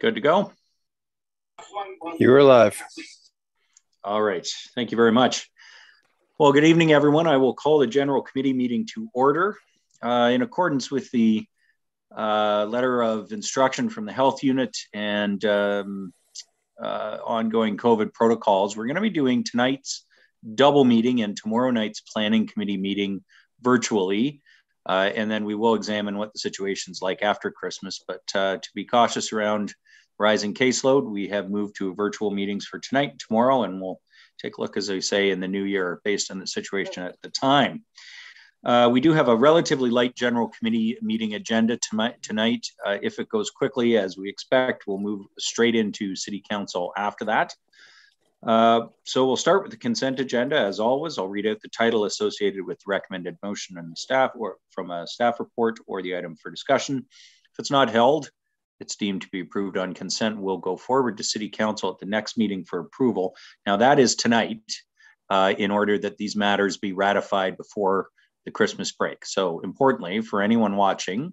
Good to go? You're live. All right. Thank you very much. Well, good evening, everyone. I will call the General Committee meeting to order. Uh, in accordance with the uh, letter of instruction from the Health Unit and um, uh, ongoing COVID protocols, we're going to be doing tonight's double meeting and tomorrow night's Planning Committee meeting virtually. Uh, and then we will examine what the situation's like after Christmas. But uh, to be cautious around rising caseload, we have moved to virtual meetings for tonight, tomorrow, and we'll take a look, as I say, in the new year based on the situation at the time. Uh, we do have a relatively light general committee meeting agenda tonight. Uh, if it goes quickly, as we expect, we'll move straight into city council after that. Uh, so we'll start with the consent agenda. As always, I'll read out the title associated with the recommended motion and the staff or from a staff report or the item for discussion. If it's not held, it's deemed to be approved on consent will go forward to City Council at the next meeting for approval. Now that is tonight uh, in order that these matters be ratified before the Christmas break. So importantly, for anyone watching,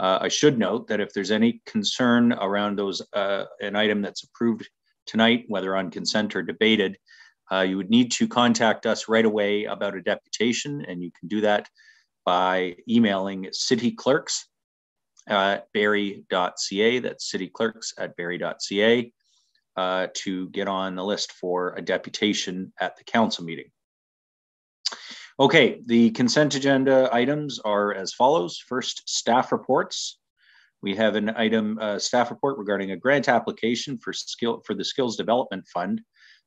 uh, I should note that if there's any concern around those uh, an item that's approved tonight, whether on consent or debated, uh, you would need to contact us right away about a deputation, and you can do that by emailing city clerks at barrie.ca. That's city clerks at barrie.ca, uh, to get on the list for a deputation at the council meeting. Okay, the consent agenda items are as follows. First, staff reports. We have an item uh, staff report regarding a grant application for skill for the Skills Development Fund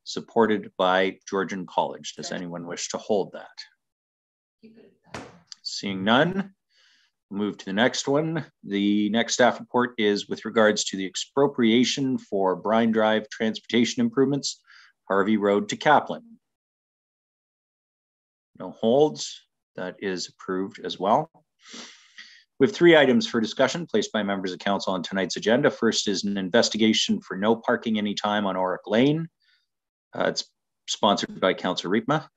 supported by Georgian College. Does anyone wish to hold that? Seeing none, move to the next one. The next staff report is with regards to the expropriation for Bryne Drive transportation improvements, Harvey Road to Caplan. No holds. That is approved as well. We have three items for discussion placed by members of council on tonight's agenda. First is an investigation for no parking anytime on Oric Lane. Uh, it's sponsored by Councillor Riepma.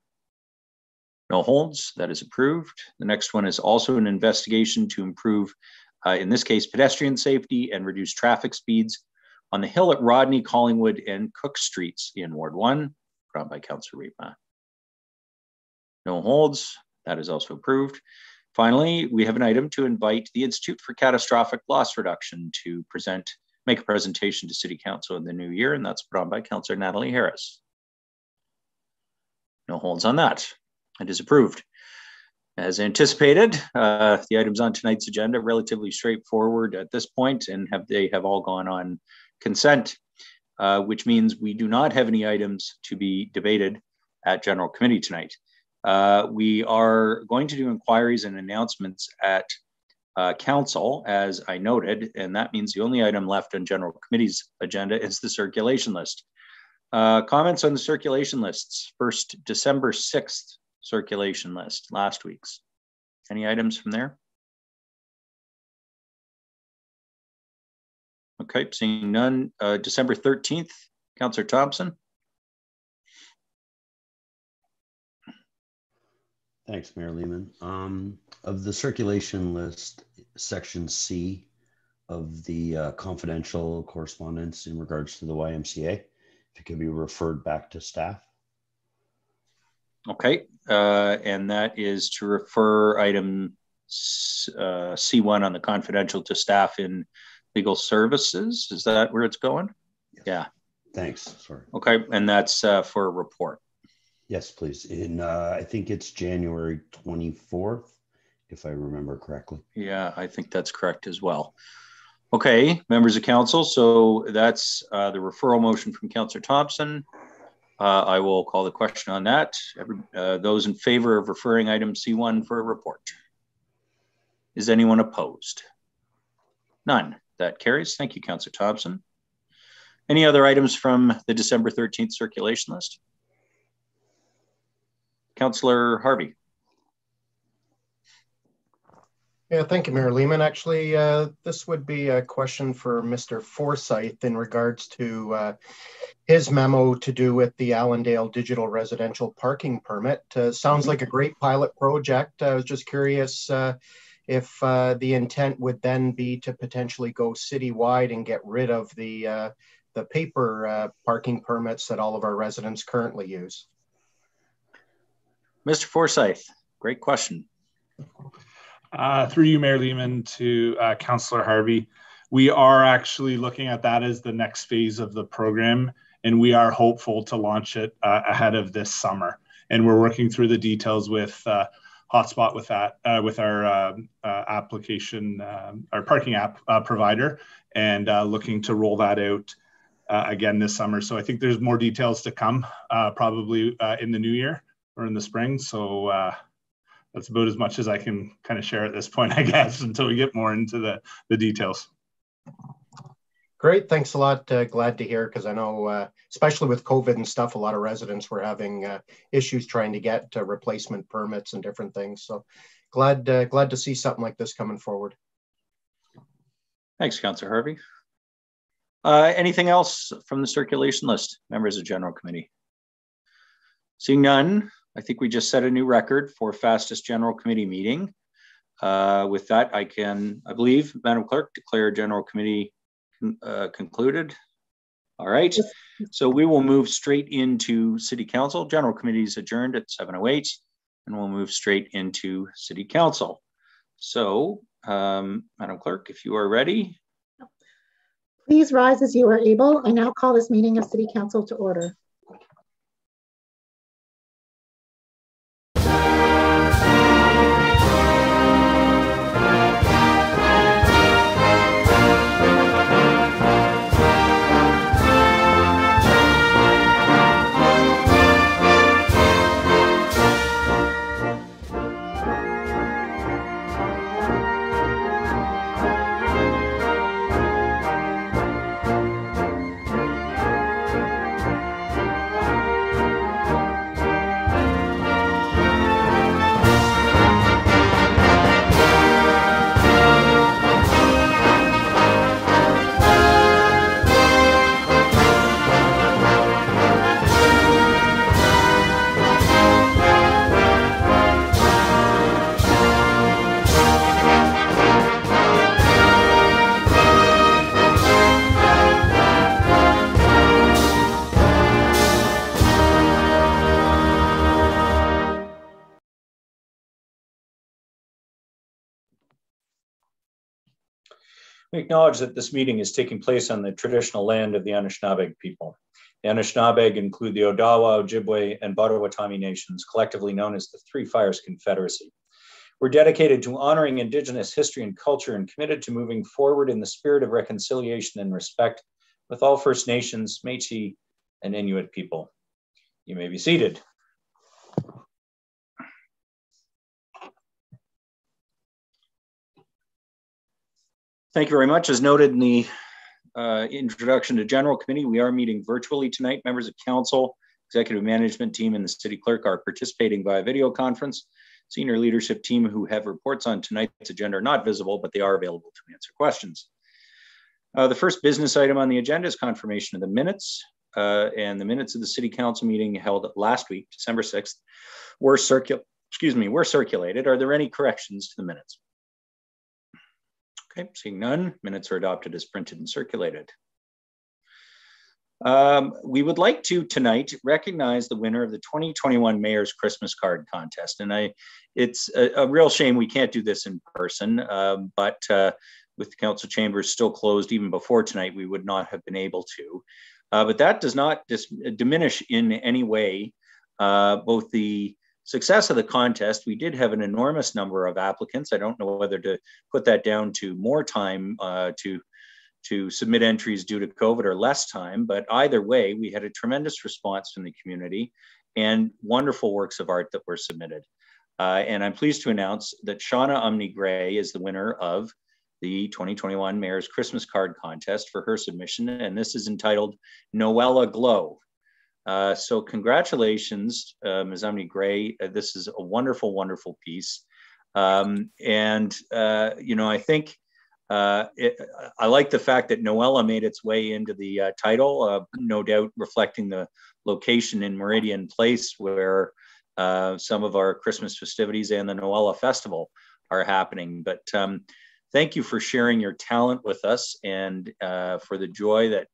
No holds, that is approved. The next one is also an investigation to improve, uh, in this case, pedestrian safety and reduce traffic speeds on the hill at Rodney, Collingwood, and Cook Streets in Ward 1, brought by Councillor Riepma. No holds, that is also approved. Finally, we have an item to invite the Institute for Catastrophic Loss Reduction to present, make a presentation to City Council in the new year, and that's put on by Councillor Natalie Harris. No holds on that. Is approved. As anticipated, uh, the items on tonight's agenda are relatively straightforward at this point, and have they have all gone on consent, uh, which means we do not have any items to be debated at General Committee tonight. Uh, we are going to do inquiries and announcements at uh, council, as I noted, and that means the only item left on General Committee's agenda is the circulation list. Uh, comments on the circulation lists. First, December 6th, circulation list, last week's. Any items from there? Okay, seeing none. Uh, December 13th, Councillor Thompson. Thanks, Mayor Lehman. Um, of the circulation list, section C of the uh, confidential correspondence in regards to the YMCA, if it could be referred back to staff. Okay, uh, and that is to refer item uh, C1 on the confidential to staff in legal services. Is that where it's going? Yes. Yeah. Thanks. Sorry. Okay, and that's uh, for a report. Yes, please. In uh, I think it's January 24th, if I remember correctly. Yeah, I think that's correct as well. Okay, members of council. So that's uh, the referral motion from Councillor Thompson. Uh, I will call the question on that. Every, uh, those in favor of referring item C1 for a report? Is anyone opposed? None. That carries. Thank you, Councillor Thompson. Any other items from the December 13th circulation list? Councillor Harvey. Yeah, thank you, Mayor Lehman. Actually, uh, this would be a question for Mr. Forsyth in regards to uh, his memo to do with the Allendale digital residential parking permit. Uh, sounds like a great pilot project. I was just curious uh, if uh, the intent would then be to potentially go citywide and get rid of the uh, the paper parking permits that all of our residents currently use. Mr. Forsyth, great question. Uh, through you, Mayor Lehman, to uh, Councillor Harvey. We are actually looking at that as the next phase of the program, and we are hopeful to launch it uh, ahead of this summer. And we're working through the details with uh, Hotspot with that, uh, with our um, uh, application, um, our parking app provider, and looking to roll that out again this summer. So I think there's more details to come, probably in the new year or in the spring. So that's about as much as I can kind of share at this point, I guess, until we get more into the, the details. Great, thanks a lot. Uh, glad to hear because I know, uh, especially with COVID and stuff, a lot of residents were having uh, issues trying to get uh, replacement permits and different things. So glad, uh, glad to see something like this coming forward. Thanks, Councillor Harvey. Uh, anything else from the circulation list, members of General Committee? Seeing none, I think we just set a new record for fastest general committee meeting. Uh, with that, I can, I believe, Madam Clerk, declare general committee uh, concluded. All right, so we will move straight into city council. General committee is adjourned at 7.08 and we'll move straight into city council. So, um, Madam Clerk, if you are ready. Please rise as you are able. I now call this meeting of city council to order. We acknowledge that this meeting is taking place on the traditional land of the Anishinaabeg people. The Anishinaabeg include the Odawa, Ojibwe, and Potawatomi nations, collectively known as the Three Fires Confederacy. We're dedicated to honoring Indigenous history and culture and committed to moving forward in the spirit of reconciliation and respect with all First Nations, Métis, and Inuit people. You may be seated. Thank you very much. As noted in the uh, introduction to General Committee, we are meeting virtually tonight. Members of Council, Executive Management Team, and the City Clerk are participating via video conference. Senior leadership team who have reports on tonight's agenda are not visible, but they are available to answer questions. Uh, the first business item on the agenda is confirmation of the minutes. Uh, and the minutes of the City Council meeting held last week, December 6th, were circul excuse me, were circulated. Are there any corrections to the minutes? Okay, seeing none, minutes are adopted as printed and circulated. Um, we would like to tonight recognize the winner of the 2021 Mayor's Christmas Card Contest. And I, it's a, a real shame we can't do this in person, um, but uh, with the council chambers still closed even before tonight, we would not have been able to. Uh, but that does not diminish in any way uh, both the success of the contest, we did have an enormous number of applicants. I don't know whether to put that down to more time uh, to to submit entries due to COVID or less time, but either way, we had a tremendous response from the community and wonderful works of art that were submitted. Uh, and I'm pleased to announce that Shauna Omni Gray is the winner of the 2021 Mayor's Christmas Card Contest for her submission, and this is entitled Noella Glow. Uh, so congratulations, uh, Ms. Umney Gray. Uh, this is a wonderful, wonderful piece. Um, and, uh, you know, I think uh, it, I like the fact that Noella made its way into the title, no doubt reflecting the location in Meridian Place where some of our Christmas festivities and the Noella Festival are happening. But um, thank you for sharing your talent with us and for the joy that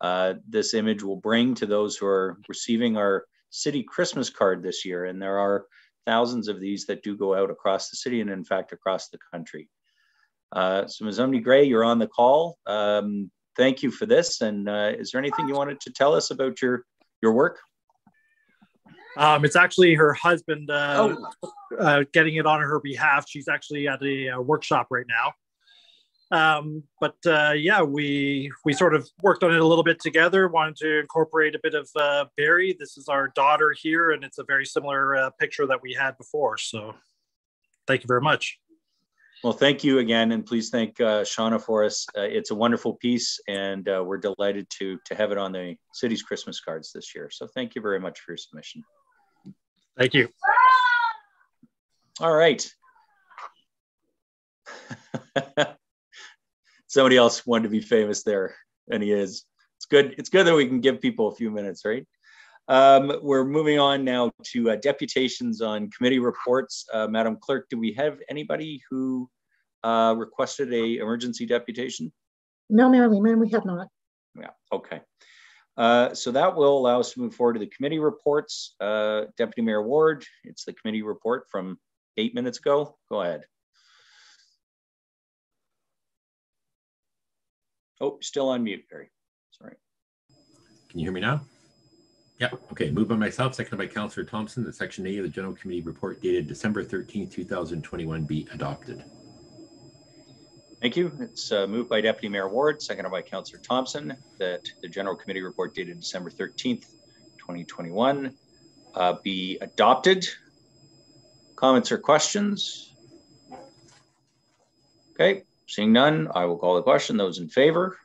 uh, this image will bring to those who are receiving our city Christmas card this year. And there are thousands of these that do go out across the city and in fact across the country. Uh, so Ms. Umni Gray, you're on the call. Um, thank you for this. And uh, is there anything you wanted to tell us about your, your work? Um, it's actually her husband uh, oh. uh, getting it on her behalf. She's actually at a, a workshop right now. Um, but uh, yeah, we we sort of worked on it a little bit together. Wanted to incorporate a bit of uh, Barrie. This is our daughter here, and it's a very similar uh, picture that we had before. So, thank you very much. Well, thank you again, and please thank uh, Shauna for us. Uh, it's a wonderful piece, and uh, we're delighted to to have it on the city's Christmas cards this year. So, thank you very much for your submission. Thank you. All right. Somebody else wanted to be famous there, and he is. It's good. It's good that we can give people a few minutes, right? Um, we're moving on now to uh, deputations on committee reports. Uh, Madam Clerk, do we have anybody who uh, requested a emergency deputation? No, Mayor Lehman, we have not. Yeah, okay. Uh, so that will allow us to move forward to the committee reports. Uh, Deputy Mayor Ward, it's the committee report from eight minutes ago. Go ahead. Oh, still on mute, Barry. Sorry. Can you hear me now? Yeah. Okay. Moved by myself, seconded by Councillor Thompson, that Section A of the General Committee report dated December 13, 2021 be adopted. Thank you. It's uh, moved by Deputy Mayor Ward, seconded by Councillor Thompson, that the General Committee report dated December 13th, 2021 uh, be adopted. Comments or questions? Okay, seeing none, I will call the question. Those in favor?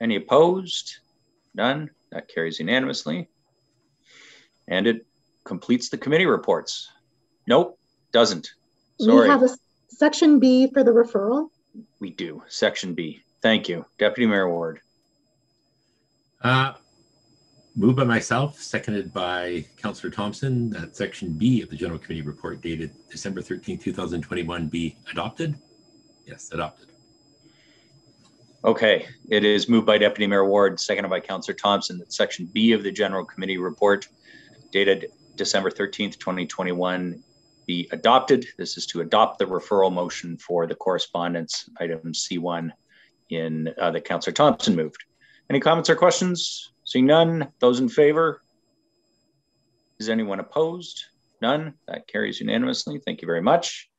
Any opposed? None. That carries unanimously. And it completes the committee reports. Nope, doesn't. Sorry. We have a section B for the referral. We do. Section B. Thank you. Deputy Mayor Ward. Uh, moved by myself, seconded by Councillor Thompson, that Section B of the General Committee report dated December 13, 2021 be adopted. Yes, adopted. Okay, it is moved by Deputy Mayor Ward, seconded by Councillor Thompson, that Section B of the General Committee report dated December 13th, 2021 be adopted. This is to adopt the referral motion for the correspondence item C1 in uh, that Councillor Thompson moved. Any comments or questions? Seeing none, those in favor? Is anyone opposed? None. That carries unanimously. Thank you very much.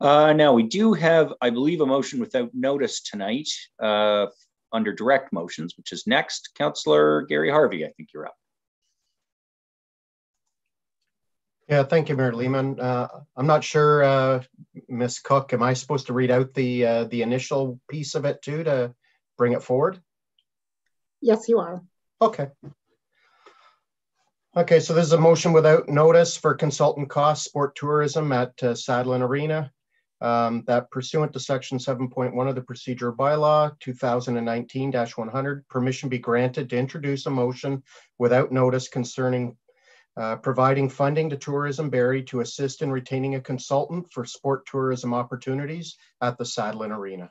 Uh, now we do have, I believe, a motion without notice tonight uh, under direct motions, which is next. Councillor Gary Harvey, I think you're up. Yeah, thank you, Mayor Lehman. Uh, I'm not sure, uh, Ms. Cook, am I supposed to read out the uh, the initial piece of it too to bring it forward? Yes, you are. Okay. Okay, so this is a motion without notice for consultant costs, sport tourism at uh, Sadlon Arena. Um, that pursuant to section 7.1 of the procedure bylaw 2019-100, permission be granted to introduce a motion without notice concerning uh, providing funding to Tourism Barrie to assist in retaining a consultant for sport tourism opportunities at the Sadlon Arena.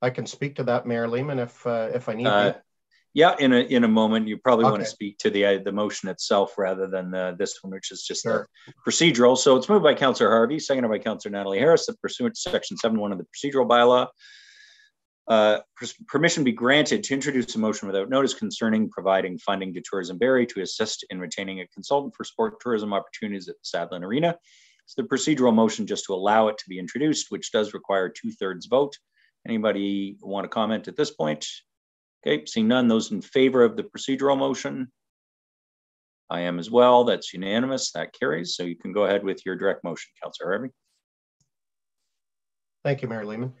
I can speak to that, Mayor Lehman, if uh, if I need uh, to. Yeah, in a in a moment, you probably okay. want to speak to the uh, the motion itself rather than uh, this one, which is just sure. procedural. So it's moved by Councillor Harvey, seconded by Councillor Natalie Harris, that pursuant to Section 7.1 of the procedural bylaw, uh, permission be granted to introduce a motion without notice concerning providing funding to Tourism Barrie to assist in retaining a consultant for sport tourism opportunities at Sadlon Arena. It's the procedural motion just to allow it to be introduced, which does require two thirds vote. Anybody want to comment at this point? Okay, seeing none, those in favor of the procedural motion? I am as well. That's unanimous. That carries. So you can go ahead with your direct motion, Councillor Harvey. Thank you, Mayor Lehman.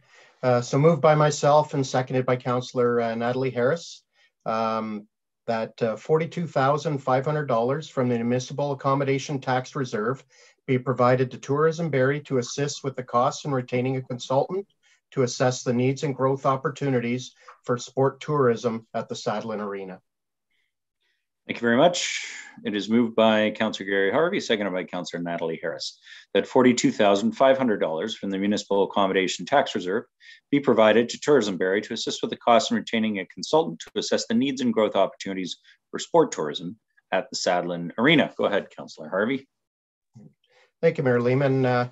Uh, so moved by myself and seconded by Councillor uh, Natalie Harris um, that uh, $42,500 from the Municipal Accommodation Tax Reserve be provided to Tourism Barrie to assist with the costs in retaining a consultant to assess the needs and growth opportunities for sport tourism at the Sadlon Arena. Thank you very much. It is moved by Councillor Gary Harvey, seconded by Councillor Natalie Harris, that $42,500 from the Municipal Accommodation Tax Reserve be provided to Tourism Barrie to assist with the cost of retaining a consultant to assess the needs and growth opportunities for sport tourism at the Sadlon Arena. Go ahead, Councillor Harvey. Thank you, Mayor Lehman. Uh,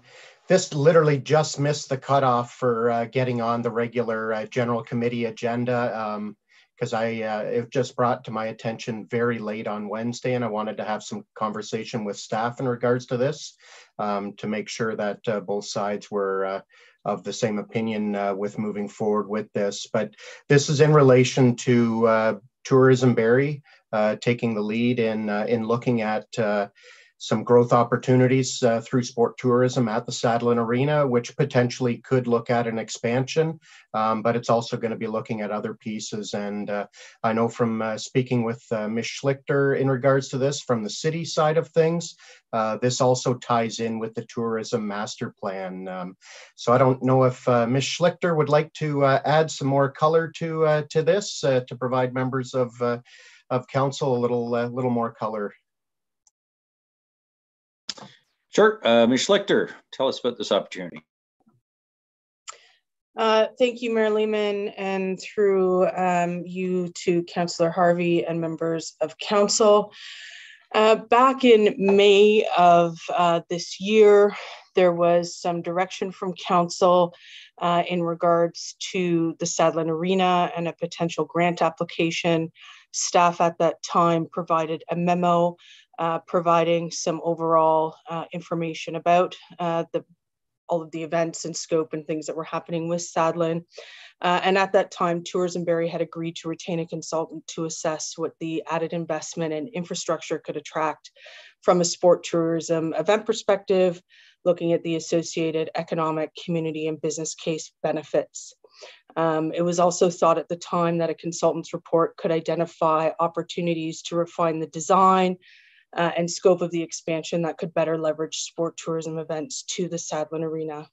this literally just missed the cutoff for uh, getting on the regular uh, general committee agenda. Um, because I uh, it just brought to my attention very late on Wednesday, and I wanted to have some conversation with staff in regards to this um, to make sure that uh, both sides were uh, of the same opinion uh, with moving forward with this. But this is in relation to Tourism Barrie uh, taking the lead in in looking at some growth opportunities uh, through sport tourism at the Sadlon Arena, which potentially could look at an expansion, um, but it's also going to be looking at other pieces. And uh, I know from uh, speaking with uh, Ms. Schlichter in regards to this from the city side of things, uh, this also ties in with the tourism master plan. Um, so I don't know if uh, Ms. Schlichter would like to add some more color to to this to provide members of of council a little little more color. Sure. Uh, Ms. Schlichter, tell us about this opportunity. Uh, thank you, Mayor Lehman, and through um, you to Councillor Harvey and members of council. Uh, back in May of uh, this year, there was some direction from council uh, in regards to the Sadlon Arena and a potential grant application. Staff at that time provided a memo uh, providing some overall uh, information about uh, the all of the events and scope and things that were happening with Sadlon. Uh, and at that time, Tourism Barrie had agreed to retain a consultant to assess what the added investment and infrastructure could attract from a sport tourism event perspective, looking at the associated economic, community, and business case benefits. Um, it was also thought at the time that a consultant's report could identify opportunities to refine the design, uh, and scope of the expansion that could better leverage sport tourism events to the Sadlon Arena.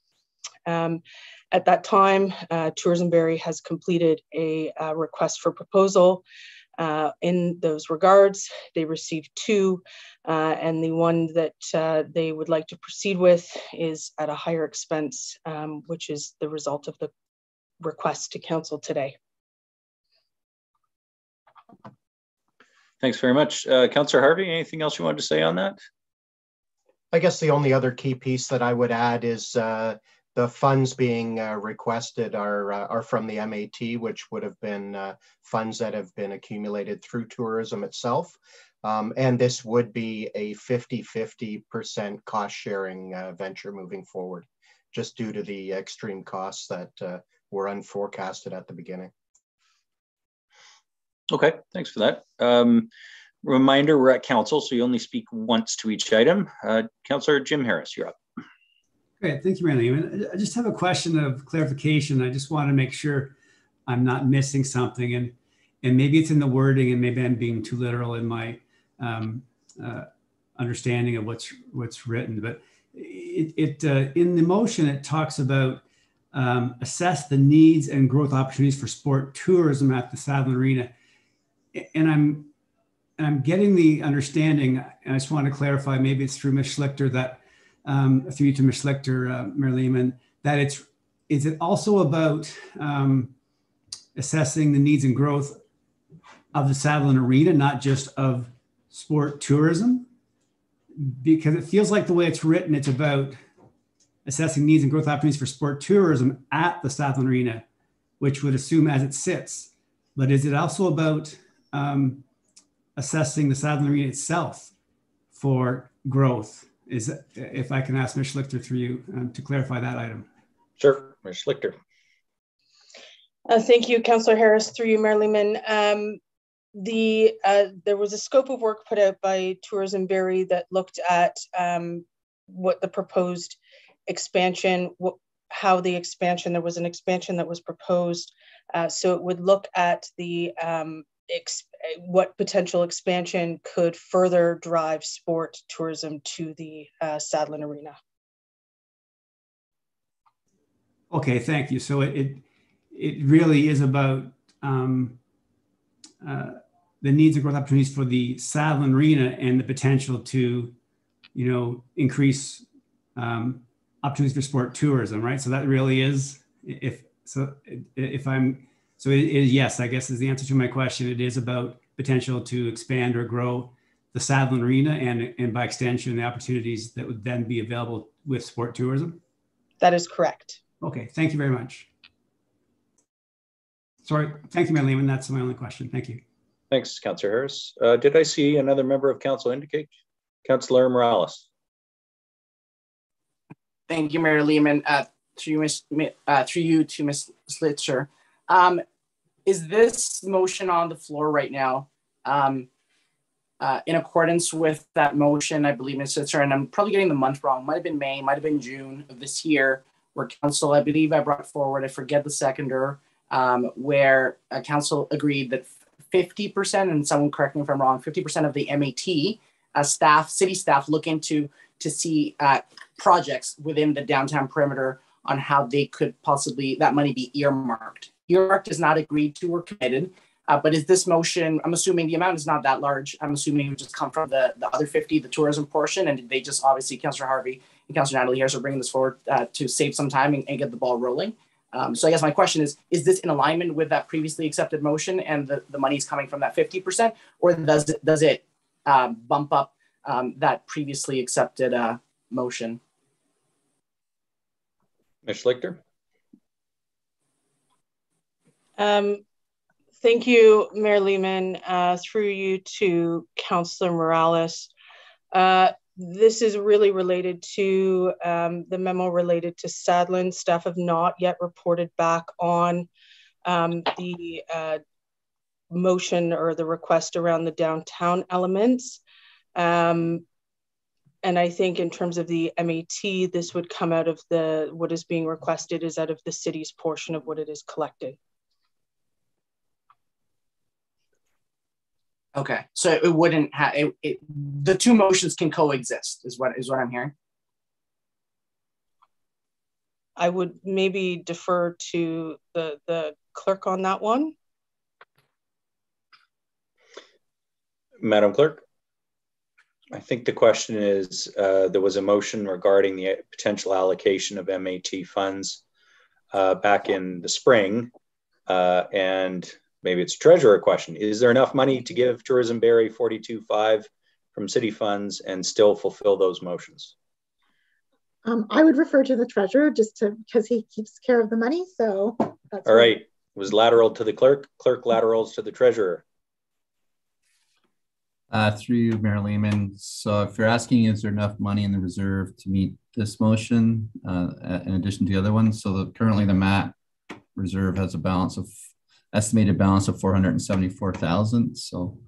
Um, at that time, uh, Tourism Barrie has completed a, a request for proposal uh, in those regards. They received two, uh, and the one that uh, they would like to proceed with is at a higher expense, um, which is the result of the request to council today. Thanks very much. Uh, Councillor Harvey, anything else you wanted to say on that? I guess the only other key piece that I would add is uh, the funds being uh, requested are uh, are from the MAT, which would have been uh, funds that have been accumulated through tourism itself. Um, and this would be a 50-50% cost sharing uh, venture moving forward, just due to the extreme costs that uh, were unforecasted at the beginning. Okay, thanks for that. Um, reminder, we're at council, so you only speak once to each item. Uh, Councillor Jim Harris, you're up. Great, thank you, Mary Lehman. I just have a question of clarification. I just want to make sure I'm not missing something, and and maybe it's in the wording, and maybe I'm being too literal in my um, uh, understanding of what's what's written. But it, it uh, in the motion it talks about um, assess the needs and growth opportunities for sport tourism at the Sadlon Arena and I'm and I'm getting the understanding, and I just want to clarify, maybe it's through Ms. Schlichter that um, through you to Ms. Schlichter, uh, Mayor Lehman, that it's is it also about um, assessing the needs and growth of the Sadlon Arena, not just of sport tourism? Because it feels like the way it's written, it's about assessing needs and growth opportunities for sport tourism at the Sadlon Arena, which would assume as it sits. But is it also about um, assessing the Sadlon Arena itself for growth? Is if I can ask Ms. Schlichter through you um, to clarify that item. Sure, Ms. Schlichter. Uh, thank you, Councillor Harris, through you, Mayor Lehman. Um, the uh, there was a scope of work put out by Tourism Barrie that looked at um, what the proposed expansion, what, how the expansion, there was an expansion that was proposed. Uh, so it would look at the um, what potential expansion could further drive sport tourism to the uh, Sadlon Arena. Okay, thank you. So it it, it really is about um, uh, the needs and growth opportunities for the Sadlon Arena and the potential to, you know, increase um, opportunities for sport tourism, right? So that really is, if so, if I'm, so it is yes, I guess is the answer to my question. It is about potential to expand or grow the Sadlon Arena and, and by extension, the opportunities that would then be available with sport tourism? That is correct. Okay, thank you very much. Sorry, thank you, Mayor Lehman. That's my only question. Thank you. Thanks, Councillor Harris. Uh, did I see another member of council indicate? Councillor Morales. Thank you, Mayor Lehman. Uh, through, Ms., uh, through you to Ms. Schlichter. Um, is this motion on the floor right now um, uh, in accordance with that motion, I believe, Mr. Schlichter, and I'm probably getting the month wrong, might have been May, might have been June of this year, where council, I believe I brought forward, I forget the seconder, um, where council agreed that 50%, and someone correct me if I'm wrong, 50% of the MAT uh, staff, city staff look into to see uh, projects within the downtown perimeter on how they could possibly, that money be earmarked. Earmarked is not agreed to or committed. Uh, but is this motion, I'm assuming the amount is not that large. I'm assuming it would just come from the, the other 50, the tourism portion. And they just obviously, Councillor Harvey and Councillor Natalie Harris are bringing this forward uh, to save some time and, and get the ball rolling. Um, so I guess my question is, is this in alignment with that previously accepted motion and the, the money is coming from that 50% or does it, does it um, bump up um, that previously accepted uh, motion? Ms. Schlichter? Um, Thank you, Mayor Lehman. Uh, through you to Councillor Morales. Uh, this is really related to um, the memo related to Sadlon. Staff have not yet reported back on um, the uh, motion or the request around the downtown elements. Um, and I think in terms of the MAT, this would come out of the, what is being requested is out of the city's portion of what it is collected. Okay, so it wouldn't have it, it, the two motions can coexist. Is what is what I'm hearing. I would maybe defer to the the clerk on that one. Madam Clerk, I think the question is uh, there was a motion regarding the potential allocation of MAT funds uh, back in the spring, uh, and maybe it's a treasurer question. Is there enough money to give Tourism Barrie 42.5 from city funds and still fulfill those motions? Um, I would refer to the treasurer just to because he keeps care of the money. So that's all right. Was lateral to the clerk, clerk laterals to the treasurer. Uh, through you, Mayor Lehman. So if you're asking, is there enough money in the reserve to meet this motion uh, in addition to the other ones? So the, currently the MAT reserve has a balance of estimated balance of 474,000. So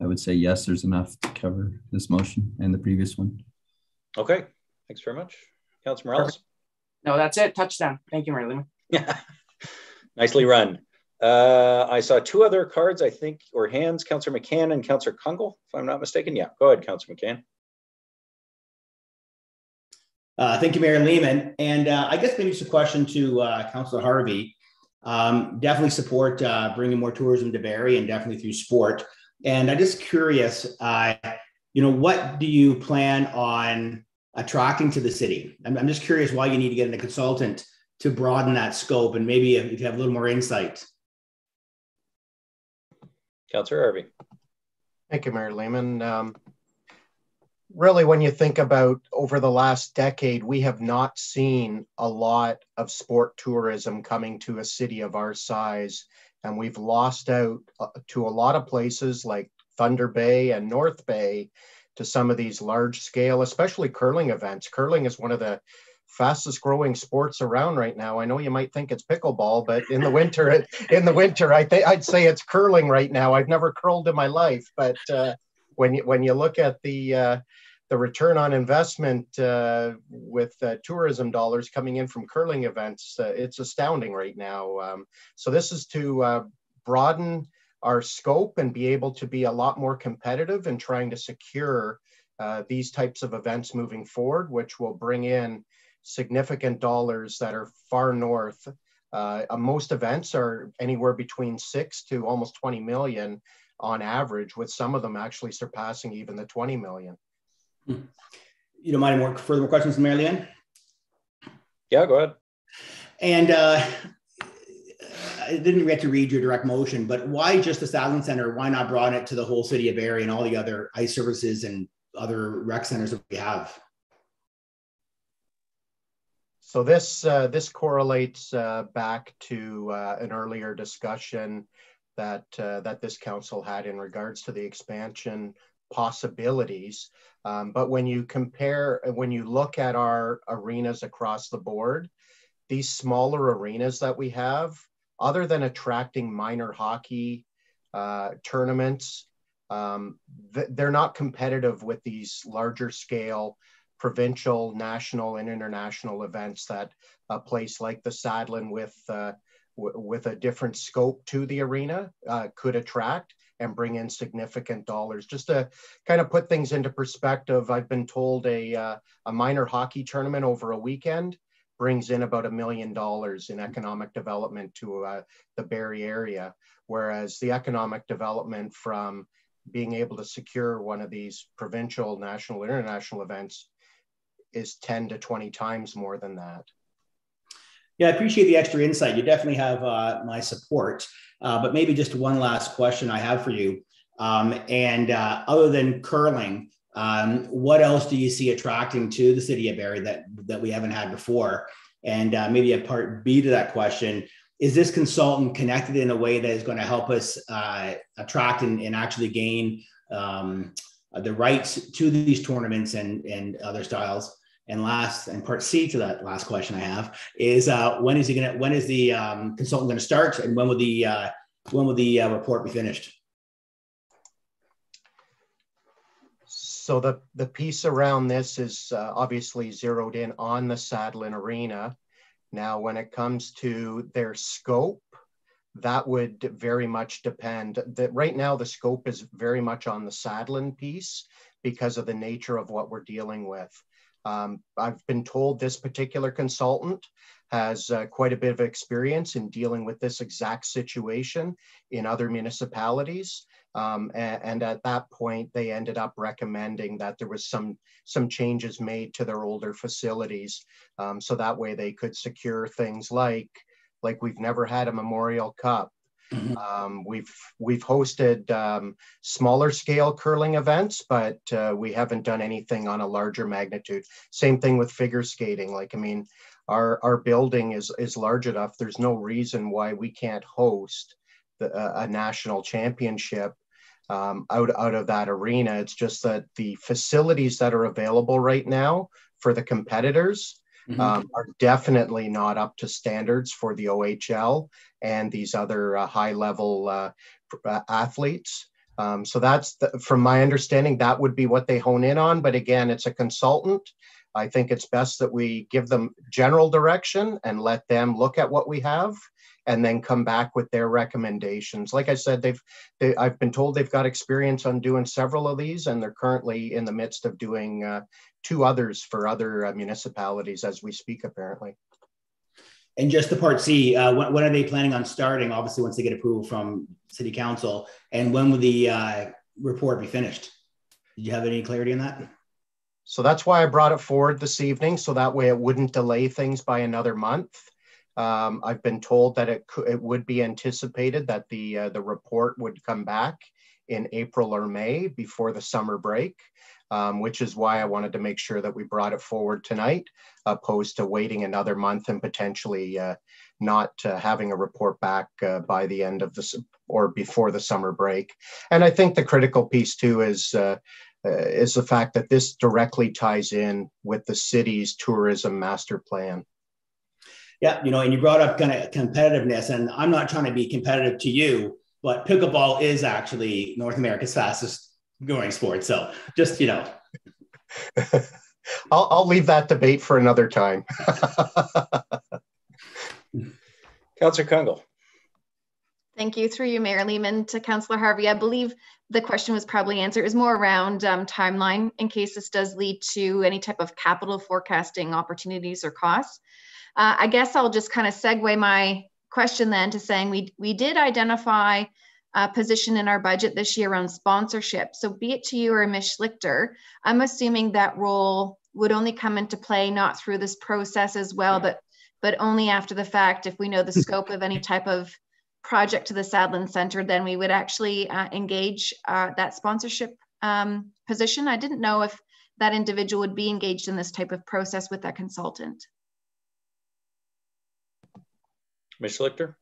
I would say yes, there's enough to cover this motion and the previous one. Okay, thanks very much. Councilor Morales. No, that's it. Touchdown. Thank you, Marilyn. Yeah, nicely run. Uh, I saw two other cards, I think, or hands, Councillor McCann and Councillor Kungl, if I'm not mistaken. Yeah, go ahead, Councillor McCann. Uh, thank you, Mayor Lehman. And uh, I guess maybe it's a question to uh, Councillor Harvey. Um, definitely support uh, bringing more tourism to Barrie and definitely through sport. And I'm just curious, uh, you know, what do you plan on attracting to the city? I'm, I'm just curious why you need to get a consultant to broaden that scope and maybe if you have a little more insight. Councillor Harvey. Thank you, Mayor Lehman. Um, really, when you think about over the last decade, we have not seen a lot of sport tourism coming to a city of our size. And we've lost out uh, to a lot of places like Thunder Bay and North Bay to some of these large scale, especially curling events. Curling is one of the fastest growing sports around right now. I know you might think it's pickleball, but in the winter, in the winter, I think I'd say it's curling right now. I've never curled in my life, but uh, when you when you look at the uh, the return on investment uh, with uh, tourism dollars coming in from curling events, uh, it's astounding right now. Um, so this is to uh, broaden our scope and be able to be a lot more competitive in trying to secure uh, these types of events moving forward, which will bring in significant dollars that are far north. Uh, most events are anywhere between six to almost 20 million on average, with some of them actually surpassing even the 20 million. You don't mind more further more questions, Mary Lehman? Yeah, go ahead. And uh, I didn't get to read your direct motion, but why just the Sadlon Center? Why not broaden it to the whole city of Barrie and all the other ice services and other rec centers that we have? So this uh, this correlates uh, back to uh, an earlier discussion that uh, that this council had in regards to the expansion possibilities. Um, but when you compare, when you look at our arenas across the board, these smaller arenas that we have, other than attracting minor hockey uh, tournaments, um, th they're not competitive with these larger scale provincial, national, and international events that a place like the Sadlon with uh, with a different scope to the arena uh, could attract and bring in significant dollars. Just to kind of put things into perspective, I've been told a, uh, a minor hockey tournament over a weekend brings in about a million dollars in economic development to uh, the Barrie area, whereas the economic development from being able to secure one of these provincial, national, international events is 10 to 20 times more than that. Yeah, I appreciate the extra insight. You definitely have uh, my support. Uh, but maybe just one last question I have for you. Um, and uh, other than curling, um, what else do you see attracting to the city of Barrie that that we haven't had before? And uh, maybe a part B to that question: Is this consultant connected in a way that is going to help us uh, attract and, and, actually gain um, the rights to these tournaments and and other styles? And last, and part C to that last question I have is uh, when is he going to? When is the um, consultant going to start, and when will the uh, when will the uh, report be finished? So the, the piece around this is uh, obviously zeroed in on the Sadlon Arena. Now, when it comes to their scope, that would very much depend. That right now the scope is very much on the Sadlon piece because of the nature of what we're dealing with. Um, I've been told this particular consultant has uh, quite a bit of experience in dealing with this exact situation in other municipalities. Um, and, and, at that point, they ended up recommending that there was some some changes made to their older facilities, um, so that way they could secure things like like we've never had a Memorial Cup. Mm-hmm. Um, we've we've hosted um, smaller scale curling events, but uh, we haven't done anything on a larger magnitude. Same thing with figure skating. Like I mean, our our building is is large enough. There's no reason why we can't host the, uh, a national championship um, out, out of that arena. It's just that the facilities that are available right now for the competitors mm-hmm. um, are definitely not up to standards for the OHL and these other uh, high level uh, uh, athletes. Um, so that's the, from my understanding, that would be what they hone in on. But again, it's a consultant. I think it's best that we give them general direction and let them look at what we have and then come back with their recommendations. Like I said, they've they, I've been told they've got experience on doing several of these, and they're currently in the midst of doing uh, two others for other uh, municipalities as we speak, apparently. And just the part C, uh, when, when, are they planning on starting? Obviously, once they get approval from City Council, and when will the uh, report be finished? Did you have any clarity on that? So that's why I brought it forward this evening, so that way it wouldn't delay things by another month. Um, I've been told that it could, it would be anticipated that the uh, the report would come back in April or May before the summer break, um, which is why I wanted to make sure that we brought it forward tonight, opposed to waiting another month and potentially uh, not uh, having a report back uh, by the end of the or before the summer break. And I think the critical piece too is. Uh, Uh, is the fact that this directly ties in with the city's tourism master plan. Yeah, you know, and you brought up kind of competitiveness, and I'm not trying to be competitive to you, but pickleball is actually North America's fastest growing sport. So just you know, I'll, I'll leave that debate for another time. Councillor Kungl. Thank you. Through you, Mayor Lehman, to Councillor Harvey. I believe the question was probably answered. It was more around um, timeline in case this does lead to any type of capital forecasting opportunities or costs. Uh, I guess I'll just kind of segue my question then to saying we, we did identify a position in our budget this year around sponsorship. So be it to you or Ms. Schlichter, I'm assuming that role would only come into play not through this process as well, but but only after the fact if we know the scope of any type of project to the Sadlon Center, then we would actually uh, engage uh, that sponsorship um, position. I didn't know if that individual would be engaged in this type of process with that consultant. Ms. Schlichter?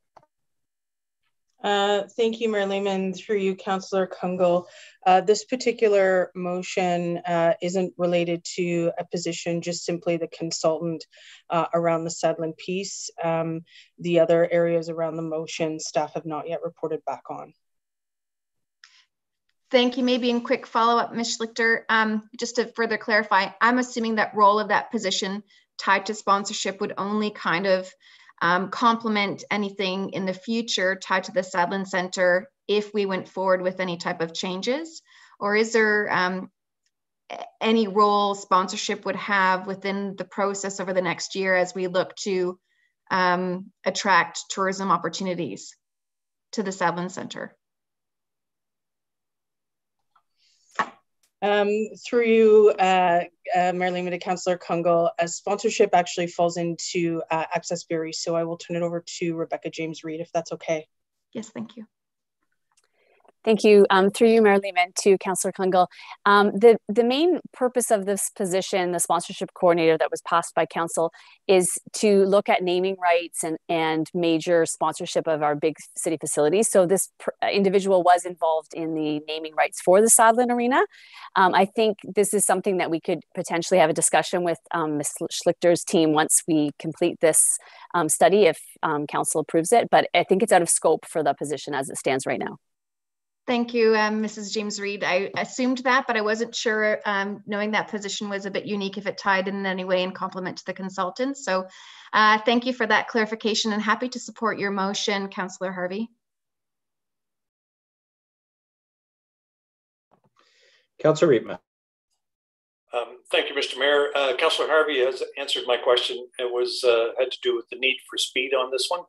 Uh, thank you, Mayor Lehman. Through you, Councillor Kungl. Uh, this particular motion uh, isn't related to a position, just simply the consultant uh, around the Sadlon piece. Um, the other areas around the motion, staff have not yet reported back on. Thank you. Maybe in quick follow-up, Ms. Schlichter, um, just to further clarify, I'm assuming that role of that position tied to sponsorship would only kind of um, complement anything in the future tied to the Sadlon Center if we went forward with any type of changes? Or is there um, any role sponsorship would have within the process over the next year as we look to um, attract tourism opportunities to the Sadlon Center? Um, through uh, uh, Mayor Lehman Councillor Kungl, uh, sponsorship actually falls into uh, Access Barrie, so I will turn it over to Rebecca James Reid if that's okay. Yes, thank you. Thank you. Um, through you, Mayor Lehman, to Councillor Kungl. Um, the, the main purpose of this position, the sponsorship coordinator that was passed by Council, is to look at naming rights and, and major sponsorship of our big city facilities. So this individual was involved in the naming rights for the Sadlon Arena. Um, I think this is something that we could potentially have a discussion with um, Ms. Schlichter's team once we complete this um, study if um, Council approves it. But I think it's out of scope for the position as it stands right now. Thank you, um, Mrs. James Reid. I assumed that, but I wasn't sure, um, knowing that position was a bit unique if it tied in any way in complement to the consultant. So uh, thank you for that clarification and happy to support your motion, Councillor Harvey. Councillor Riepma. Um, thank you, Mr. Mayor. Uh, Councillor Harvey has answered my question. It was uh, had to do with the need for speed on this one.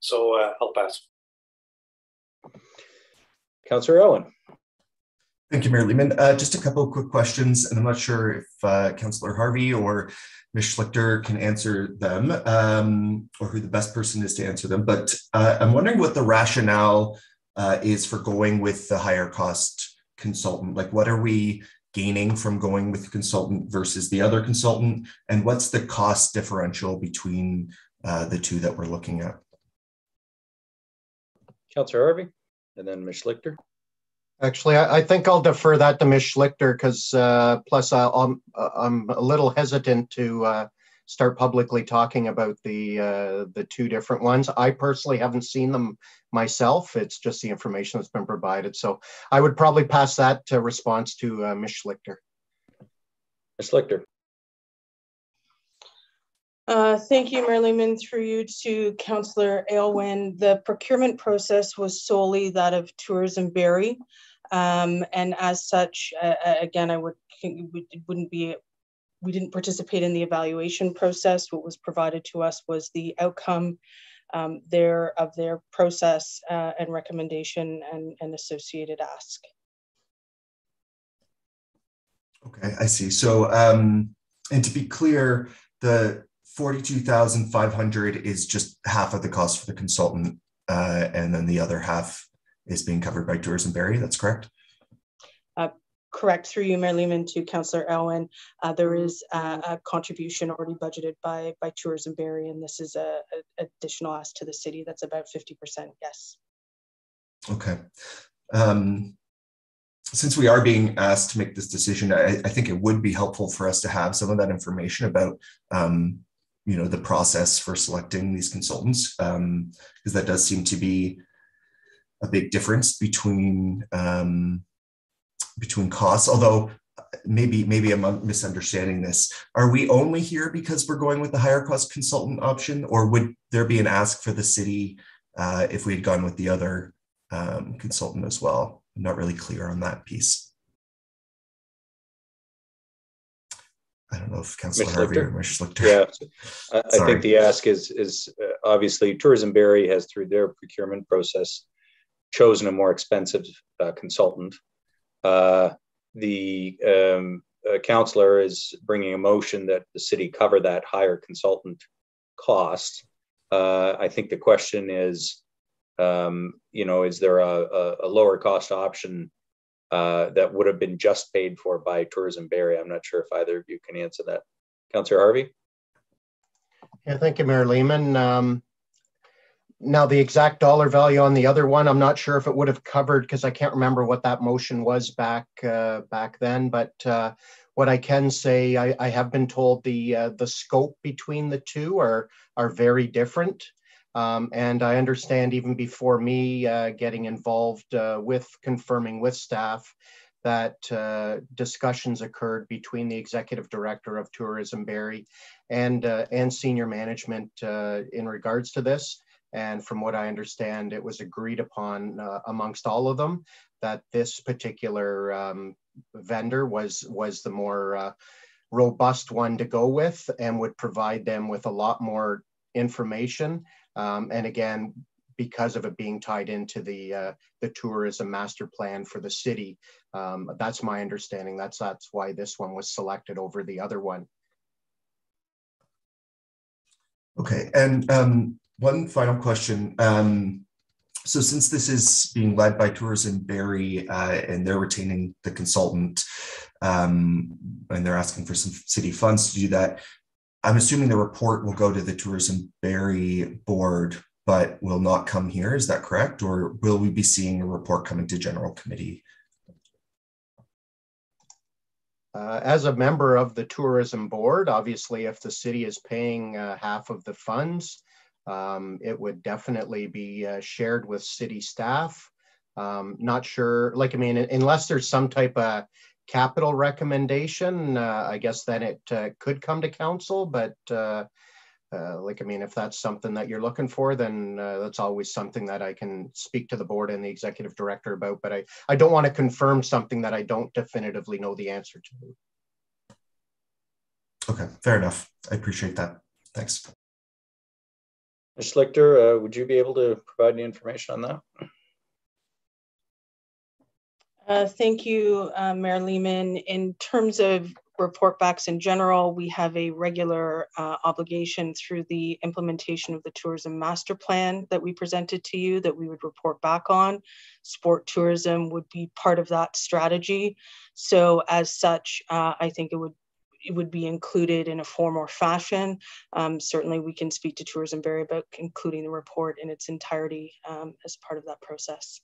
So uh, I'll pass. Councillor Aylwin. Thank you, Mayor Lehman. Uh, just a couple of quick questions, and I'm not sure if uh, Councillor Harvey or Ms. Schlichter can answer them, um, or who the best person is to answer them. But uh, I'm wondering what the rationale uh, is for going with the higher cost consultant. Like, what are we gaining from going with the consultant versus the other consultant, and what's the cost differential between uh, the two that we're looking at? Councillor Harvey and then Ms. Schlichter. Actually, I, I, think I'll defer that to Ms. Schlichter because uh, plus I, am I'm, I'm a little hesitant to uh, start publicly talking about the uh, the two different ones. I personally haven't seen them myself. It's just the information that's been provided. So I would probably pass that response to uh, Ms. Schlichter. Ms. Schlichter. Uh, thank you, Mayor. Through you to Councillor Aylwin. The procurement process was solely that of Tourism Barrie. Um, and as such, uh, uh again, I would wouldn't be we didn't participate in the evaluation process. What was provided to us was the outcome um, there of their process uh, and recommendation and, and associated ask. Okay, I see. So, um, and to be clear, the 42,500 is just half of the cost for the consultant, uh, and then the other half is being covered by Tourism Barrie. That's correct? Uh, correct. Through you, Mayor Lehman, to Councillor Aylwin, uh, there is a, a, contribution already budgeted by, by Tourism Barrie, and this is a, a, additional ask to the city. That's about 50%, yes. Okay. Um, since we are being asked to make this decision, I, I, think it would be helpful for us to have some of that information about um, you know the process for selecting these consultants because um, that does seem to be a big difference between um, between costs. Although maybe maybe i'm misunderstanding this. Are we only here because we're going with the higher cost consultant option or would there be an ask for the city uh, if we had gone with the other um, consultant as well? I'm not really clear on that piece I don't know if Councillor Harvey or Ms. Schlichter. Yeah, I, I, think the ask is is uh, obviously Tourism Barrie has through their procurement process chosen a more expensive uh, consultant. Uh, the um, uh, councillor is bringing a motion that the city cover that higher consultant cost. Uh, I think the question is, um, you know, is there a, a, a lower cost option uh, that would have been just paid for by Tourism Barrie? I'm not sure if either of you can answer that. Councillor Harvey? Yeah, thank you, Mayor Lehman. Um, now, the exact dollar value on the other one, I'm not sure if it would have covered because I can't remember what that motion was back uh, back then. But uh, what I can say, I, I have been told the uh, the scope between the two are are very different. Um, and I understand even before me uh, getting involved uh, with confirming with staff that uh, discussions occurred between the executive director of tourism Barrie and and senior management in regards to this. And from what I understand, it was agreed upon uh, amongst all of them that this particular um, vendor was was the more uh, robust one to go with and would provide them with a lot more information. Um, and again, because of it being tied into the uh, the tourism master plan for the city, um, that's my understanding. That's that's why this one was selected over the other one. Okay, and um, one final question. Um, so since this is being led by Tourism Barrie uh, and they're retaining the consultant um, and they're asking for some city funds to do that, I'm assuming the report will go to the Tourism Barrie board, but will not come here. Is that correct? Or will we be seeing a report coming to general committee? Uh, as a member of the tourism board, obviously, if the city is paying uh, half of the funds, um, it would definitely be uh, shared with city staff. Um, not sure, like, I mean, unless there's some type of capital recommendation, uh, I guess then it uh, could come to council. But uh, uh, like, I mean, if that's something that you're looking for, then uh, that's always something that I can speak to the board and the executive director about. But I, I don't want to confirm something that I don't definitively know the answer to. Okay, fair enough. I appreciate that. Thanks. Ms. Schlichter, uh, would you be able to provide any information on that? Uh, thank you, uh, Mayor Lehman. In terms of report backs in general, we have a regular uh, obligation through the implementation of the tourism master plan that we presented to you that we would report back on. Sport tourism would be part of that strategy. So as such, uh, I think it would it would be included in a form or fashion. Um, certainly we can speak to Tourism Barrie about including the report in its entirety um, as part of that process.